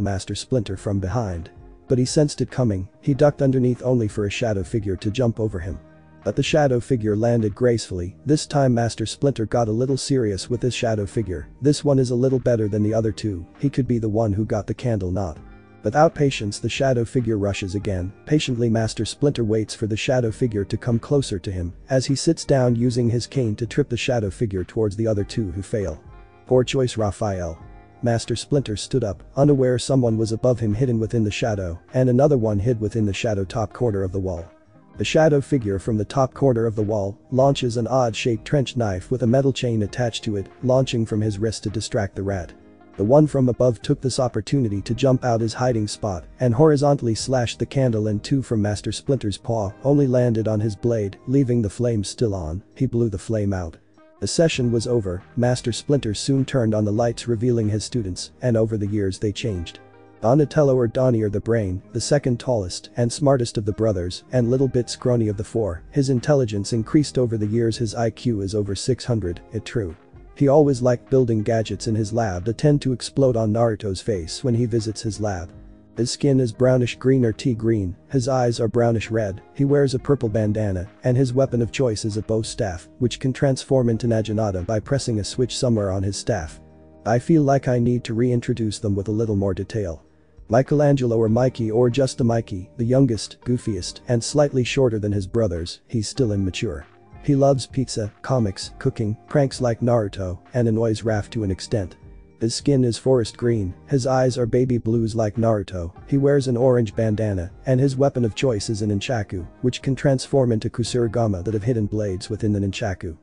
Master Splinter from behind. But he sensed it coming, he ducked underneath only for a shadow figure to jump over him. But the shadow figure landed gracefully, this time Master Splinter got a little serious with his shadow figure, this one is a little better than the other two, he could be the one who got the candle not. Without patience the shadow figure rushes again, patiently Master Splinter waits for the shadow figure to come closer to him, as he sits down using his cane to trip the shadow figure towards the other two who fail. Poor choice Raphael. Master Splinter stood up, unaware someone was above him hidden within the shadow, and another one hid within the shadow top corner of the wall. The shadow figure from the top corner of the wall launches an odd-shaped trench knife with a metal chain attached to it, launching from his wrist to distract the rat. The one from above took this opportunity to jump out his hiding spot and horizontally slashed the candle in two from Master Splinter's paw only landed on his blade, leaving the flame still on, he blew the flame out. The session was over, Master Splinter soon turned on the lights revealing his students, and over the years they changed. Donatello or Donnie are the brain, the second tallest and smartest of the brothers, and little bit scrawny of the four, his intelligence increased over the years his IQ is over 600, it true. He always liked building gadgets in his lab that tend to explode on Naruto's face when he visits his lab. His skin is brownish green or tea green, his eyes are brownish red, he wears a purple bandana, and his weapon of choice is a bow staff, which can transform into Naginata by pressing a switch somewhere on his staff. I feel like I need to reintroduce them with a little more detail. Michelangelo or Mikey or just the Mikey, the youngest, goofiest, and slightly shorter than his brothers, he's still immature. He loves pizza, comics, cooking, pranks like Naruto, and annoys Raph to an extent. His skin is forest green, his eyes are baby blues like Naruto, he wears an orange bandana, and his weapon of choice is an nunchaku, which can transform into Kusarigama that have hidden blades within the nunchaku.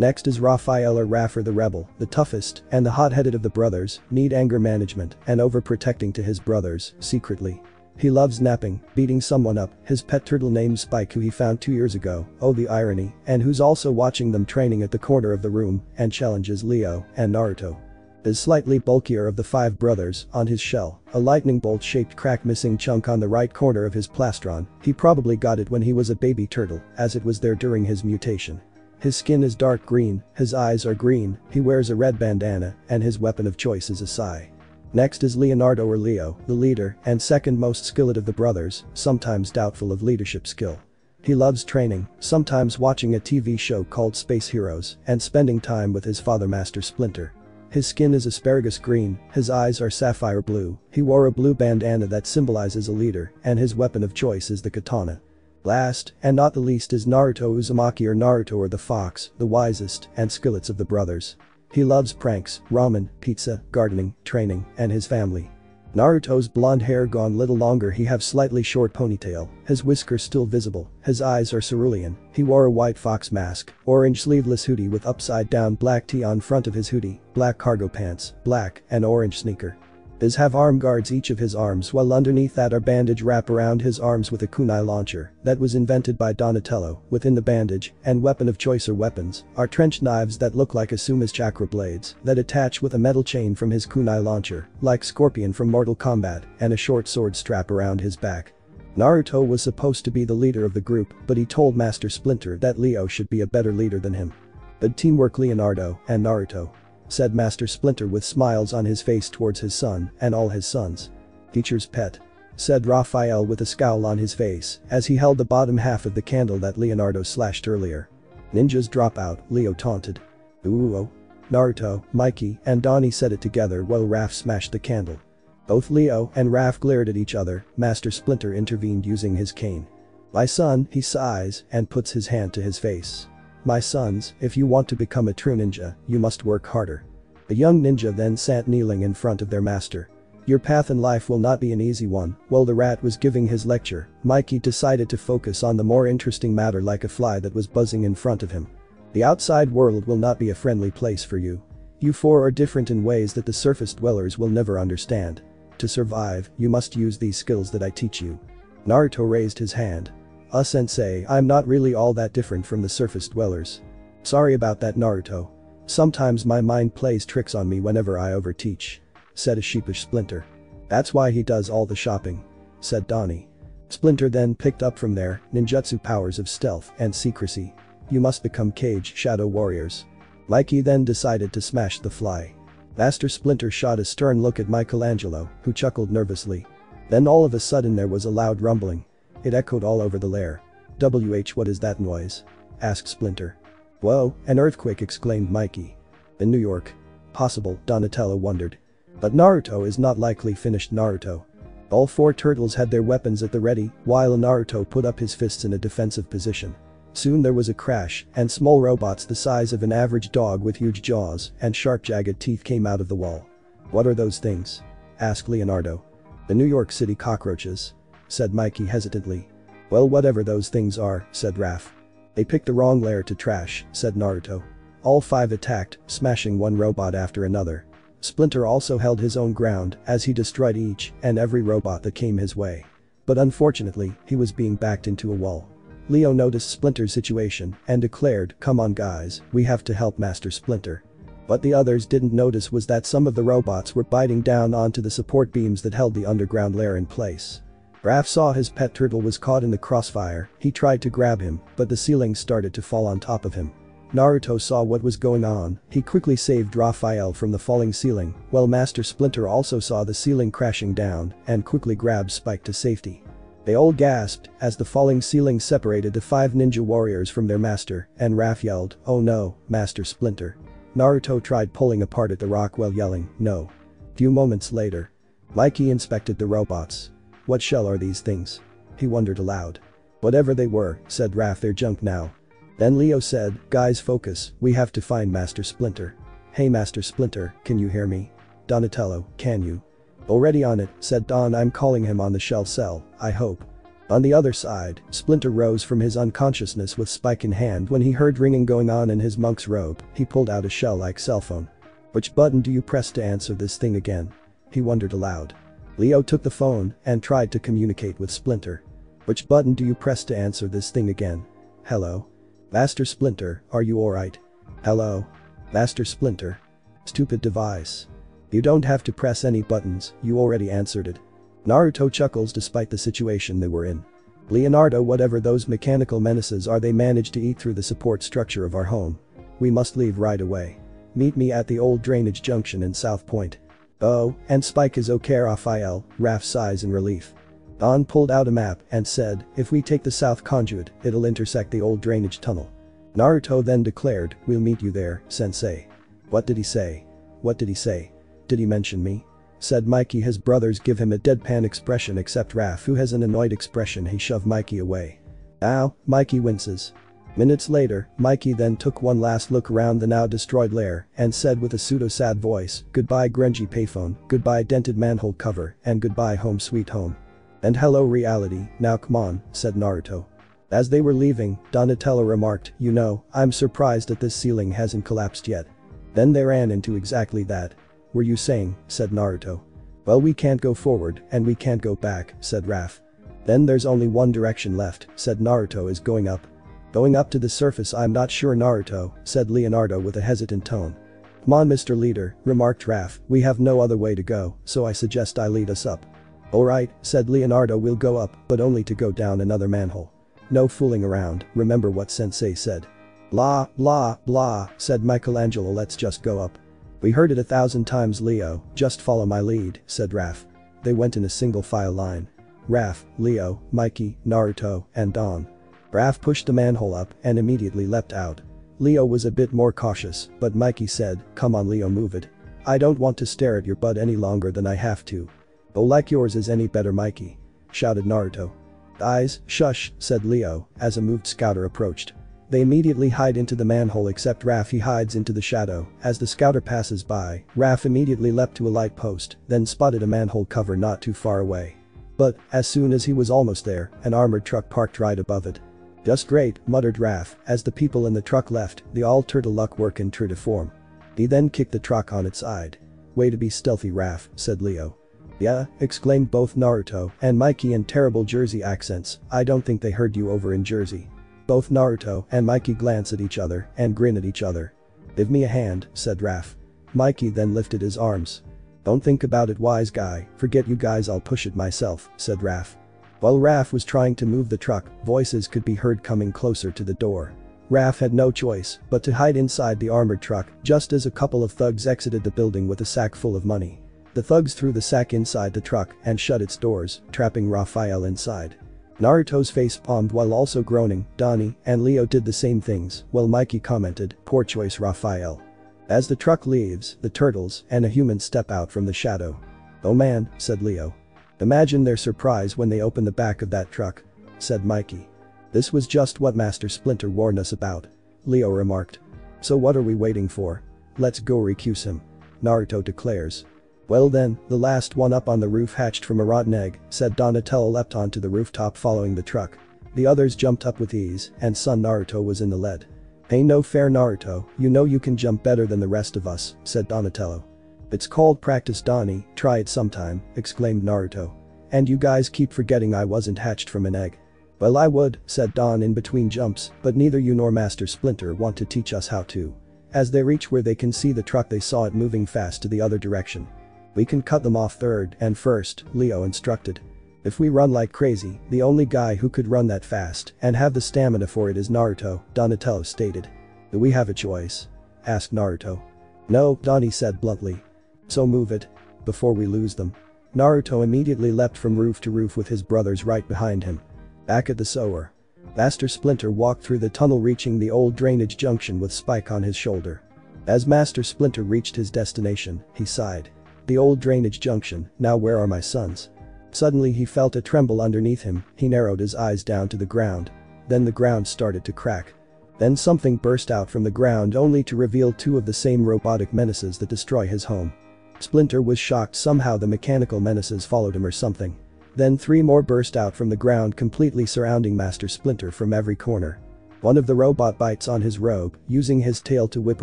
Next is Raphael or Raffer the rebel, the toughest, and the hot-headed of the brothers, need anger management, and overprotecting to his brothers, secretly. He loves napping, beating someone up, his pet turtle named Spike who he found two years ago, oh the irony, and who's also watching them training at the corner of the room, and challenges Leo and Naruto. Is slightly bulkier of the five brothers, on his shell, a lightning bolt shaped crack missing chunk on the right corner of his plastron, he probably got it when he was a baby turtle, as it was there during his mutation. His skin is dark green, his eyes are green, he wears a red bandana, and his weapon of choice is a sai. Next is Leonardo or Leo, the leader and second most skilled of the brothers, sometimes doubtful of leadership skill. He loves training, sometimes watching a TV show called Space Heroes, and spending time with his father Master Splinter. His skin is asparagus green, his eyes are sapphire blue, he wore a blue bandana that symbolizes a leader, and his weapon of choice is the katana. Last, and not the least is Naruto Uzumaki or Naruto or the fox, the wisest and skillets of the brothers. He loves pranks, ramen, pizza, gardening, training, and his family. Naruto's blonde hair gone little longer he have slightly short ponytail, his whiskers still visible, his eyes are cerulean, he wore a white fox mask, orange sleeveless hoodie with upside down black tee on front of his hoodie, black cargo pants, black and orange sneaker. His have arm guards each of his arms while underneath that are bandage wrap around his arms with a kunai launcher that was invented by Donatello within the bandage and weapon of choice or weapons are trench knives that look like Asuma's chakra blades that attach with a metal chain from his kunai launcher like Scorpion from Mortal Kombat and a short sword strap around his back. Naruto was supposed to be the leader of the group but he told Master Splinter that Leo should be a better leader than him. But teamwork Leonardo and Naruto said Master Splinter with smiles on his face towards his son and all his sons. Teacher's pet. Said Raphael with a scowl on his face as he held the bottom half of the candle that Leonardo slashed earlier. Ninjas drop out, Leo taunted. Ooh oh. Naruto, Mikey, and Donnie said it together while Raph smashed the candle. Both Leo and Raph glared at each other, Master Splinter intervened using his cane. My son, he sighs and puts his hand to his face. My sons, if you want to become a true ninja, you must work harder. The young ninja then sat kneeling in front of their master. Your path in life will not be an easy one. While the rat was giving his lecture, Mikey decided to focus on the more interesting matter like a fly that was buzzing in front of him. The outside world will not be a friendly place for you. You four are different in ways that the surface dwellers will never understand. To survive, you must use these skills that I teach you. Naruto raised his hand. Uh sensei, I'm not really all that different from the surface dwellers. Sorry about that Naruto. Sometimes my mind plays tricks on me whenever I overteach. Said a sheepish Splinter. That's why he does all the shopping. Said Donnie. Splinter then picked up from there, ninjutsu powers of stealth and secrecy. You must become cage Shadow Warriors. Mikey then decided to smash the fly. Master Splinter shot a stern look at Michelangelo, who chuckled nervously. Then all of a sudden there was a loud rumbling. It echoed all over the lair. WH what is that noise? asked Splinter. Whoa, an earthquake exclaimed Mikey. In New York. Possible, Donatello wondered. But Naruto is not likely finished Naruto. All four turtles had their weapons at the ready, while Naruto put up his fists in a defensive position. Soon there was a crash, and small robots the size of an average dog with huge jaws and sharp jagged teeth came out of the wall. What are those things? asked Leonardo. The New York City cockroaches said Mikey hesitantly. Well whatever those things are, said Raph. They picked the wrong lair to trash, said Naruto. All five attacked, smashing one robot after another. Splinter also held his own ground as he destroyed each and every robot that came his way. But unfortunately, he was being backed into a wall. Leo noticed Splinter's situation and declared, come on guys, we have to help Master Splinter. What the others didn't notice was that some of the robots were biting down onto the support beams that held the underground lair in place. Raph saw his pet turtle was caught in the crossfire, he tried to grab him, but the ceiling started to fall on top of him. Naruto saw what was going on, he quickly saved Raphael from the falling ceiling, while Master Splinter also saw the ceiling crashing down and quickly grabbed Spike to safety. They all gasped as the falling ceiling separated the five ninja warriors from their master, and Raph yelled, oh no, Master Splinter. Naruto tried pulling apart at the rock while yelling, no. Few moments later, Mikey inspected the robots. What shell are these things? He wondered aloud. Whatever they were, said Raph they're junk now. Then Leo said, guys focus, we have to find Master Splinter. Hey Master Splinter, can you hear me? Donatello, can you? Already on it, said Don I'm calling him on the shell cell, I hope. On the other side, Splinter rose from his unconsciousness with spike in hand when he heard ringing going on in his monk's robe, he pulled out a shell-like cell phone. Which button do you press to answer this thing again? He wondered aloud. Leo took the phone and tried to communicate with Splinter. Which button do you press to answer this thing again? Hello? Master Splinter, are you alright? Hello? Master Splinter? Stupid device. You don't have to press any buttons, you already answered it. Naruto chuckles despite the situation they were in. Leonardo whatever those mechanical menaces are they managed to eat through the support structure of our home. We must leave right away. Meet me at the old drainage junction in South Point. Oh, and Spike is okay Raphael, Raph sighs in relief. Don pulled out a map and said, if we take the south conduit, it'll intersect the old drainage tunnel. Naruto then declared, we'll meet you there, sensei. What did he say? What did he say? Did he mention me? Said Mikey his brothers give him a deadpan expression except Raph who has an annoyed expression he shoved Mikey away. Ow, Mikey winces. Minutes later, Mikey then took one last look around the now destroyed lair and said with a pseudo-sad voice, goodbye grungy payphone, goodbye dented manhole cover, and goodbye home sweet home. And hello reality, now come on, said Naruto. As they were leaving, Donatello remarked, you know, I'm surprised that this ceiling hasn't collapsed yet. Then they ran into exactly that, were you saying, said Naruto. Well we can't go forward, and we can't go back, said Raph. Then there's only one direction left, said Naruto is going up. Going up to the surface I'm not sure Naruto, said Leonardo with a hesitant tone. Come on Mr. Leader, remarked Raph, we have no other way to go, so I suggest I lead us up. Alright, said Leonardo we'll go up, but only to go down another manhole. No fooling around, remember what sensei said. Blah, blah, blah, said Michelangelo let's just go up. We heard it a thousand times Leo, just follow my lead, said Raph. They went in a single file line. Raph, Leo, Mikey, Naruto, and Don. Raph pushed the manhole up and immediately leapt out. Leo was a bit more cautious, but Mikey said, come on Leo move it. I don't want to stare at your butt any longer than I have to. Oh like yours is any better Mikey. Shouted Naruto. Eyes, shush, said Leo, as a moved scouter approached. They immediately hide into the manhole except Raph he hides into the shadow, as the scouter passes by, Raph immediately leapt to a light post, then spotted a manhole cover not too far away. But, as soon as he was almost there, an armored truck parked right above it. Just great, muttered Raph, as the people in the truck left, the all turtle luck work in true to form. He then kicked the truck on its side. Way to be stealthy Raph, said Leo. Yeah, exclaimed both Naruto and Mikey in terrible Jersey accents, I don't think they heard you over in Jersey. Both Naruto and Mikey glance at each other and grin at each other. Give me a hand, said Raph. Mikey then lifted his arms. Don't think about it wise guy, forget you guys I'll push it myself, said Raph. While Raph was trying to move the truck, voices could be heard coming closer to the door. Raph had no choice but to hide inside the armored truck just as a couple of thugs exited the building with a sack full of money. The thugs threw the sack inside the truck and shut its doors, trapping Raphael inside. Naruto's face palmed while also groaning, Donnie and Leo did the same things, while Mikey commented, poor choice Raphael. As the truck leaves, the turtles and a human step out from the shadow. Oh man, said Leo. Imagine their surprise when they open the back of that truck. Said Mikey. This was just what Master Splinter warned us about. Leo remarked. So what are we waiting for? Let's go recuse him. Naruto declares. Well then, the last one up on the roof hatched from a rotten egg, said Donatello leapt onto the rooftop following the truck. The others jumped up with ease, and son Naruto was in the lead. Hey no fair Naruto, you know you can jump better than the rest of us, said Donatello. It's called practice Donnie, try it sometime, exclaimed Naruto. And you guys keep forgetting I wasn't hatched from an egg. Well I would, said Don in between jumps, but neither you nor Master Splinter want to teach us how to. As they reach where they can see the truck they saw it moving fast to the other direction. We can cut them off third and first, Leo instructed. If we run like crazy, the only guy who could run that fast and have the stamina for it is Naruto, Donatello stated. Do we have a choice? asked Naruto. No, Donnie said bluntly. So move it. Before we lose them. Naruto immediately leapt from roof to roof with his brothers right behind him. Back at the sewer. Master Splinter walked through the tunnel reaching the old drainage junction with Spike on his shoulder. As Master Splinter reached his destination, he sighed. The old drainage junction, now where are my sons? Suddenly he felt a tremble underneath him, he narrowed his eyes down to the ground. Then the ground started to crack. Then something burst out from the ground only to reveal two of the same robotic menaces that destroy his home. Splinter was shocked somehow the mechanical menaces followed him or something. Then three more burst out from the ground completely surrounding Master Splinter from every corner. One of the robot bites on his robe, using his tail to whip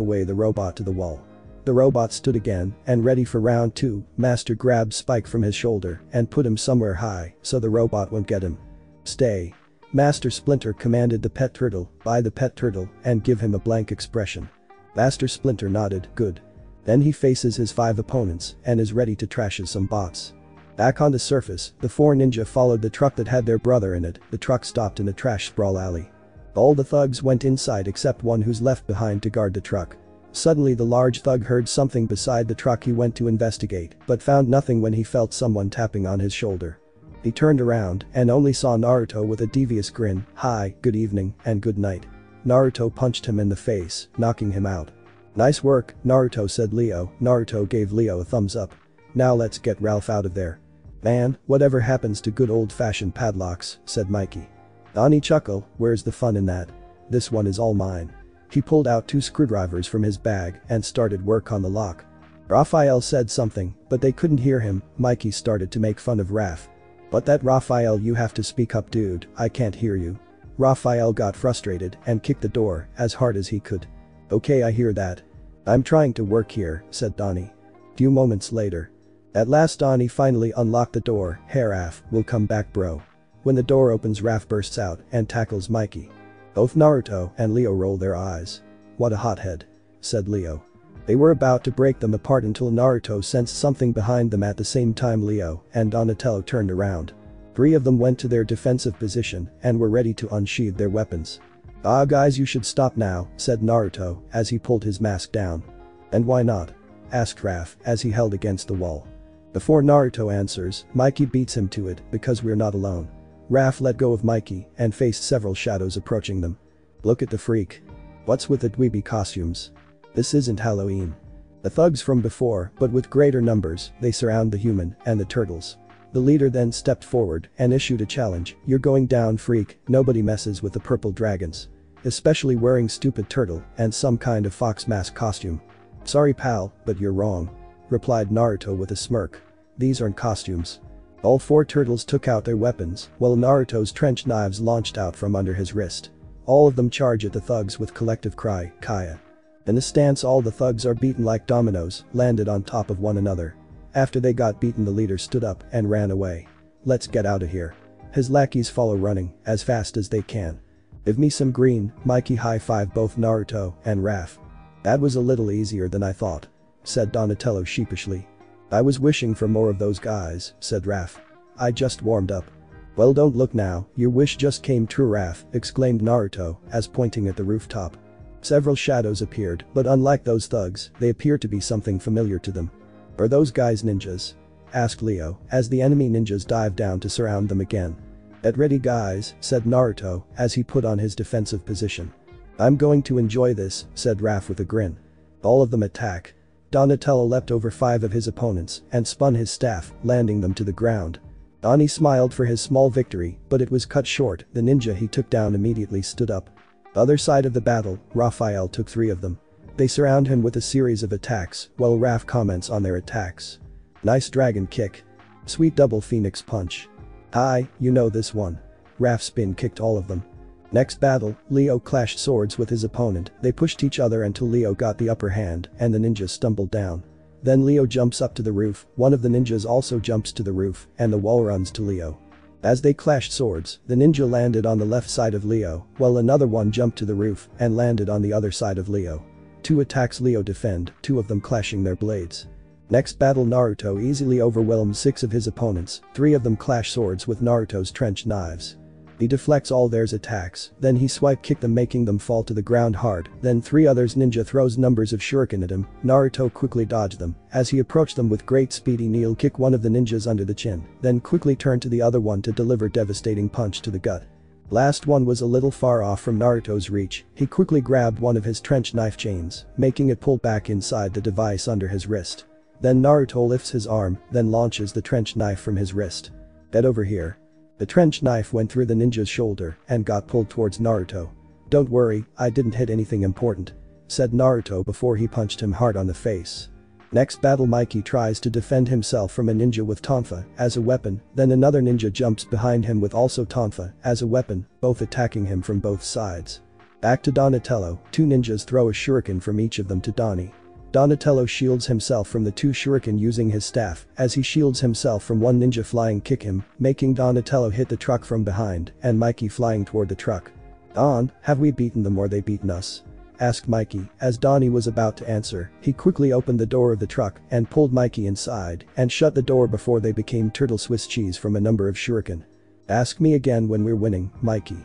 away the robot to the wall. The robot stood again, and ready for round two, Master grabbed Spike from his shoulder and put him somewhere high so the robot won't get him. Stay. Master Splinter commanded the pet turtle, buy the pet turtle, and give him a blank expression. Master Splinter nodded, good. Then he faces his five opponents and is ready to trashes some bots. Back on the surface, the four ninja followed the truck that had their brother in it, the truck stopped in a trash sprawl alley. All the thugs went inside except one who's left behind to guard the truck. Suddenly the large thug heard something beside the truck he went to investigate, but found nothing when he felt someone tapping on his shoulder. He turned around and only saw Naruto with a devious grin, hi, good evening, and good night. Naruto punched him in the face, knocking him out. Nice work, Naruto said Leo, Naruto gave Leo a thumbs up. Now let's get Raph out of there. Man, whatever happens to good old-fashioned padlocks, said Mikey. Donnie chuckle, where's the fun in that? This one is all mine. He pulled out two screwdrivers from his bag and started work on the lock. Raphael said something, but they couldn't hear him, Mikey started to make fun of Raph. But that Raphael you have to speak up dude, I can't hear you. Raphael got frustrated and kicked the door as hard as he could. Okay I hear that. I'm trying to work here, said Donnie. Few moments later. At last Donnie finally unlocked the door, hey we'll come back bro. When the door opens Raph bursts out and tackles Mikey. Both Naruto and Leo roll their eyes. What a hothead. Said Leo. They were about to break them apart until Naruto sensed something behind them at the same time Leo and Donatello turned around. Three of them went to their defensive position and were ready to unsheathe their weapons. Ah guys you should stop now, said Naruto as he pulled his mask down. And why not? asked Raph as he held against the wall. Before Naruto answers, Mikey beats him to it because we're not alone. Raph let go of Mikey and faced several shadows approaching them. Look at the freak. What's with the dweeby costumes? This isn't Halloween. The thugs from before, but with greater numbers, they surround the human and the turtles. The leader then stepped forward and issued a challenge, you're going down freak, nobody messes with the purple dragons. Especially wearing stupid turtle and some kind of fox mask costume. Sorry pal, but you're wrong. Replied Naruto with a smirk. These aren't costumes. All four turtles took out their weapons, while Naruto's trench knives launched out from under his wrist. All of them charge at the thugs with collective cry, Kaya. In a stance all the thugs are beaten like dominoes, landed on top of one another. After they got beaten the leader stood up and ran away. Let's get out of here. His lackeys follow running, as fast as they can. Give me some green, Mikey high-five both Naruto and Raph. That was a little easier than I thought. Said Donatello sheepishly. I was wishing for more of those guys, said Raph. I just warmed up. Well don't look now, your wish just came true Raph, exclaimed Naruto, as pointing at the rooftop. Several shadows appeared, but unlike those thugs, they appear to be something familiar to them. Are those guys ninjas? Asked Leo, as the enemy ninjas dived down to surround them again. Get ready guys, said Naruto, as he put on his defensive position. I'm going to enjoy this, said Raph with a grin. All of them attack. Donatello leapt over five of his opponents and spun his staff, landing them to the ground. Donnie smiled for his small victory, but it was cut short, the ninja he took down immediately stood up. Other side of the battle, Raphael took three of them. They surround him with a series of attacks, while Raph comments on their attacks. Nice dragon kick. Sweet double phoenix punch. Hi, you know this one. Raph spin kicked all of them. Next battle, Leo clashed swords with his opponent, they pushed each other until Leo got the upper hand and the ninja stumbled down. Then Leo jumps up to the roof, one of the ninjas also jumps to the roof and the wall runs to Leo. As they clashed swords, the ninja landed on the left side of Leo, while another one jumped to the roof and landed on the other side of Leo. Two attacks Leo defend, two of them clashing their blades. Next battle Naruto easily overwhelms six of his opponents, three of them clash swords with Naruto's trench knives. He deflects all theirs attacks, then he swipe kick them making them fall to the ground hard, then three others ninja throws numbers of shuriken at him, Naruto quickly dodged them, as he approached them with great speed he kneel kick one of the ninjas under the chin, then quickly turn to the other one to deliver devastating punch to the gut. Last one was a little far off from Naruto's reach, he quickly grabbed one of his trench knife chains, making it pull back inside the device under his wrist. Then Naruto lifts his arm, then launches the trench knife from his wrist. Get over here. The trench knife went through the ninja's shoulder and got pulled towards Naruto. Don't worry, I didn't hit anything important. Said Naruto before he punched him hard on the face. Next battle Mikey tries to defend himself from a ninja with Tonfa as a weapon, then another ninja jumps behind him with also Tonfa as a weapon, both attacking him from both sides. Back to Donatello, two ninjas throw a shuriken from each of them to Donnie. Donatello shields himself from the two shuriken using his staff, as he shields himself from one ninja flying kick him, making Donatello hit the truck from behind, and Mikey flying toward the truck. Don, have we beaten them or they beaten us? asked Mikey, as Donnie was about to answer, he quickly opened the door of the truck and pulled Mikey inside and shut the door before they became turtle Swiss cheese from a number of shuriken. Ask me again when we're winning, Mikey.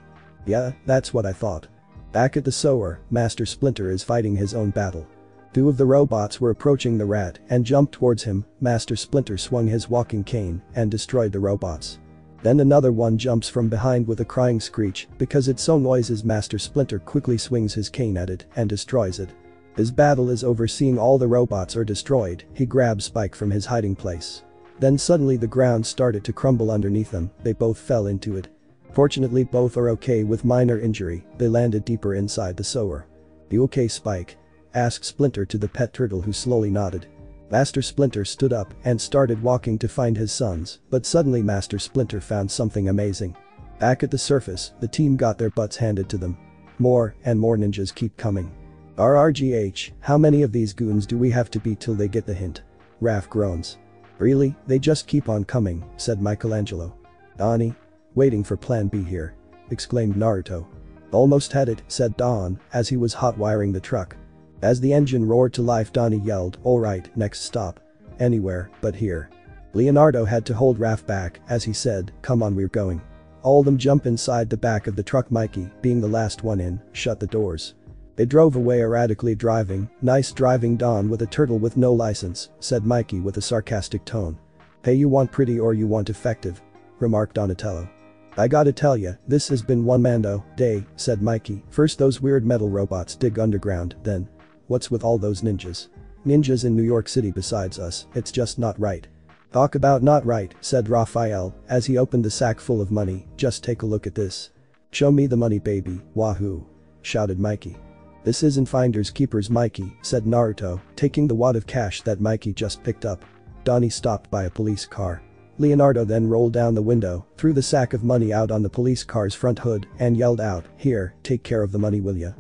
Yeah, that's what I thought. Back at the sewer, Master Splinter is fighting his own battle. Two of the robots were approaching the rat and jumped towards him, Master Splinter swung his walking cane and destroyed the robots. Then another one jumps from behind with a crying screech because it so noises Master Splinter quickly swings his cane at it and destroys it. His battle is over seeing all the robots are destroyed, he grabs Spike from his hiding place. Then suddenly the ground started to crumble underneath them, they both fell into it. Fortunately both are okay with minor injury, they landed deeper inside the sewer. The okay Spike? Asked Splinter to the pet turtle who slowly nodded. Master Splinter stood up and started walking to find his sons, but suddenly Master Splinter found something amazing. Back at the surface, the team got their butts handed to them. More and more ninjas keep coming. RRGH, how many of these goons do we have to beat till they get the hint? Raph groans. Really, they just keep on coming, said Michelangelo. Donnie? Waiting for plan B here. Exclaimed Naruto. Almost had it, said Don, as he was hot wiring the truck. As the engine roared to life Donnie yelled, alright, next stop. Anywhere, but here. Leonardo had to hold Raph back as he said, come on we're going. All them jump inside the back of the truck Mikey, being the last one in, shut the doors. They drove away erratically driving, nice driving Don with a turtle with no license, said Mikey with a sarcastic tone. Hey you want pretty or you want effective? Remarked Donatello. I gotta tell ya, this has been one mando day, said Mikey. First those weird metal robots dig underground, then, What's with all those ninjas? Ninjas in New York City besides us, it's just not right. Talk about not right, said Raphael, as he opened the sack full of money, just take a look at this. Show me the money baby, wahoo. Shouted Mikey. This isn't finders keepers Mikey, said Naruto, taking the wad of cash that Mikey just picked up. Donnie stopped by a police car. Leonardo then rolled down the window, threw the sack of money out on the police car's front hood, and yelled out, here, take care of the money will ya?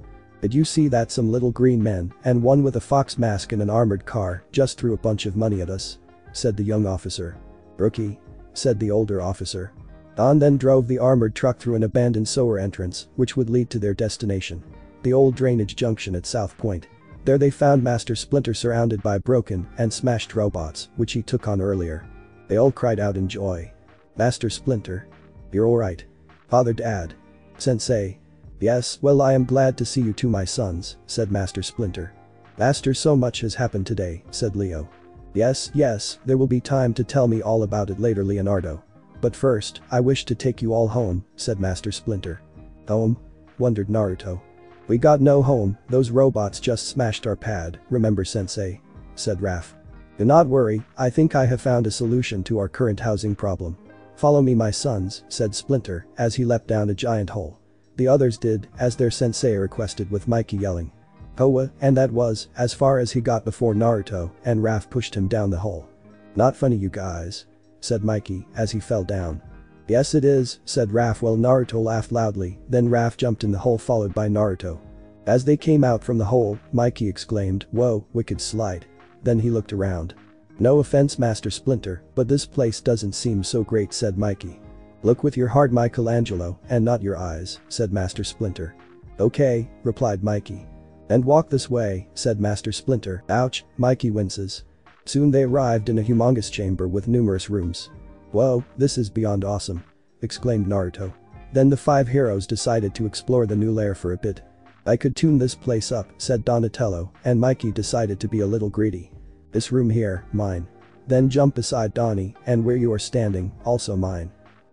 Did you see that some little green men, and one with a fox mask in an armored car, just threw a bunch of money at us? Said the young officer. Rookie. Said the older officer. Don then drove the armored truck through an abandoned sewer entrance, which would lead to their destination. The old drainage junction at South Point. There they found Master Splinter surrounded by broken and smashed robots, which he took on earlier. They all cried out in joy. Master Splinter. You're alright. Father Dad. Sensei, Yes, well I am glad to see you two my sons, said Master Splinter. Master so much has happened today, said Leo. Yes, yes, there will be time to tell me all about it later Leonardo. But first, I wish to take you all home, said Master Splinter. Home? wondered Naruto. We got no home, those robots just smashed our pad, remember sensei? said Raph. Do not worry, I think I have found a solution to our current housing problem. Follow me my sons, said Splinter, as he leapt down a giant hole. The others did, as their sensei requested with Mikey yelling. Koa, and that was, as far as he got before Naruto, and Raph pushed him down the hole. Not funny you guys. Said Mikey, as he fell down. Yes it is, said Raph while Naruto laughed loudly, then Raph jumped in the hole followed by Naruto. As they came out from the hole, Mikey exclaimed, whoa, wicked slide. Then he looked around. No offense Master Splinter, but this place doesn't seem so great said Mikey. Look with your heart Michelangelo, and not your eyes, said Master Splinter. Okay, replied Mikey. And walk this way, said Master Splinter. Ouch, Mikey winces. Soon they arrived in a humongous chamber with numerous rooms. Whoa, this is beyond awesome. Exclaimed Naruto. Then the five heroes decided to explore the new lair for a bit. I could tune this place up, said Donatello, and Mikey decided to be a little greedy. This room here, mine. Then jump beside Donnie, and where you are standing, also mine.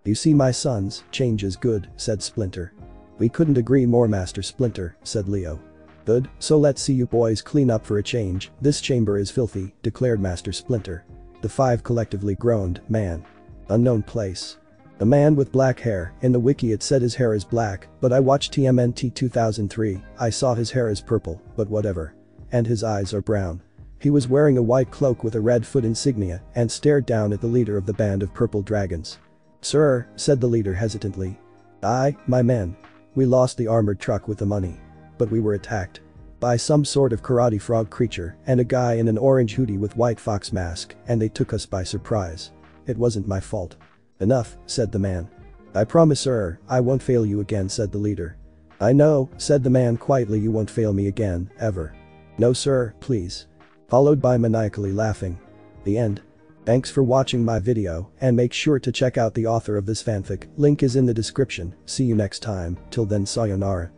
You see my sons, change is good, said Splinter. We couldn't agree more Master Splinter, said Leo. Good, so let's see you boys clean up for a change, this chamber is filthy, declared Master Splinter. The five collectively groaned, man. Unknown place. A man with black hair, in the wiki it said his hair is black, but I watched TMNT 2003, I saw his hair is purple, but whatever. And his eyes are brown. He was wearing a white cloak with a red foot insignia and stared down at the leader of the band of purple dragons. Sir, said the leader hesitantly. I, my men. We lost the armored truck with the money. But we were attacked. By some sort of karate frog creature and a guy in an orange hoodie with white fox mask and they took us by surprise. It wasn't my fault. Enough, said the man. I promise sir, I won't fail you again said the leader. I know, said the man quietly you won't fail me again, ever. No sir, please. Followed by maniacally laughing. The end. Thanks for watching my video and make sure to check out the author of this fanfic, link is in the description, see you next time, till then sayonara.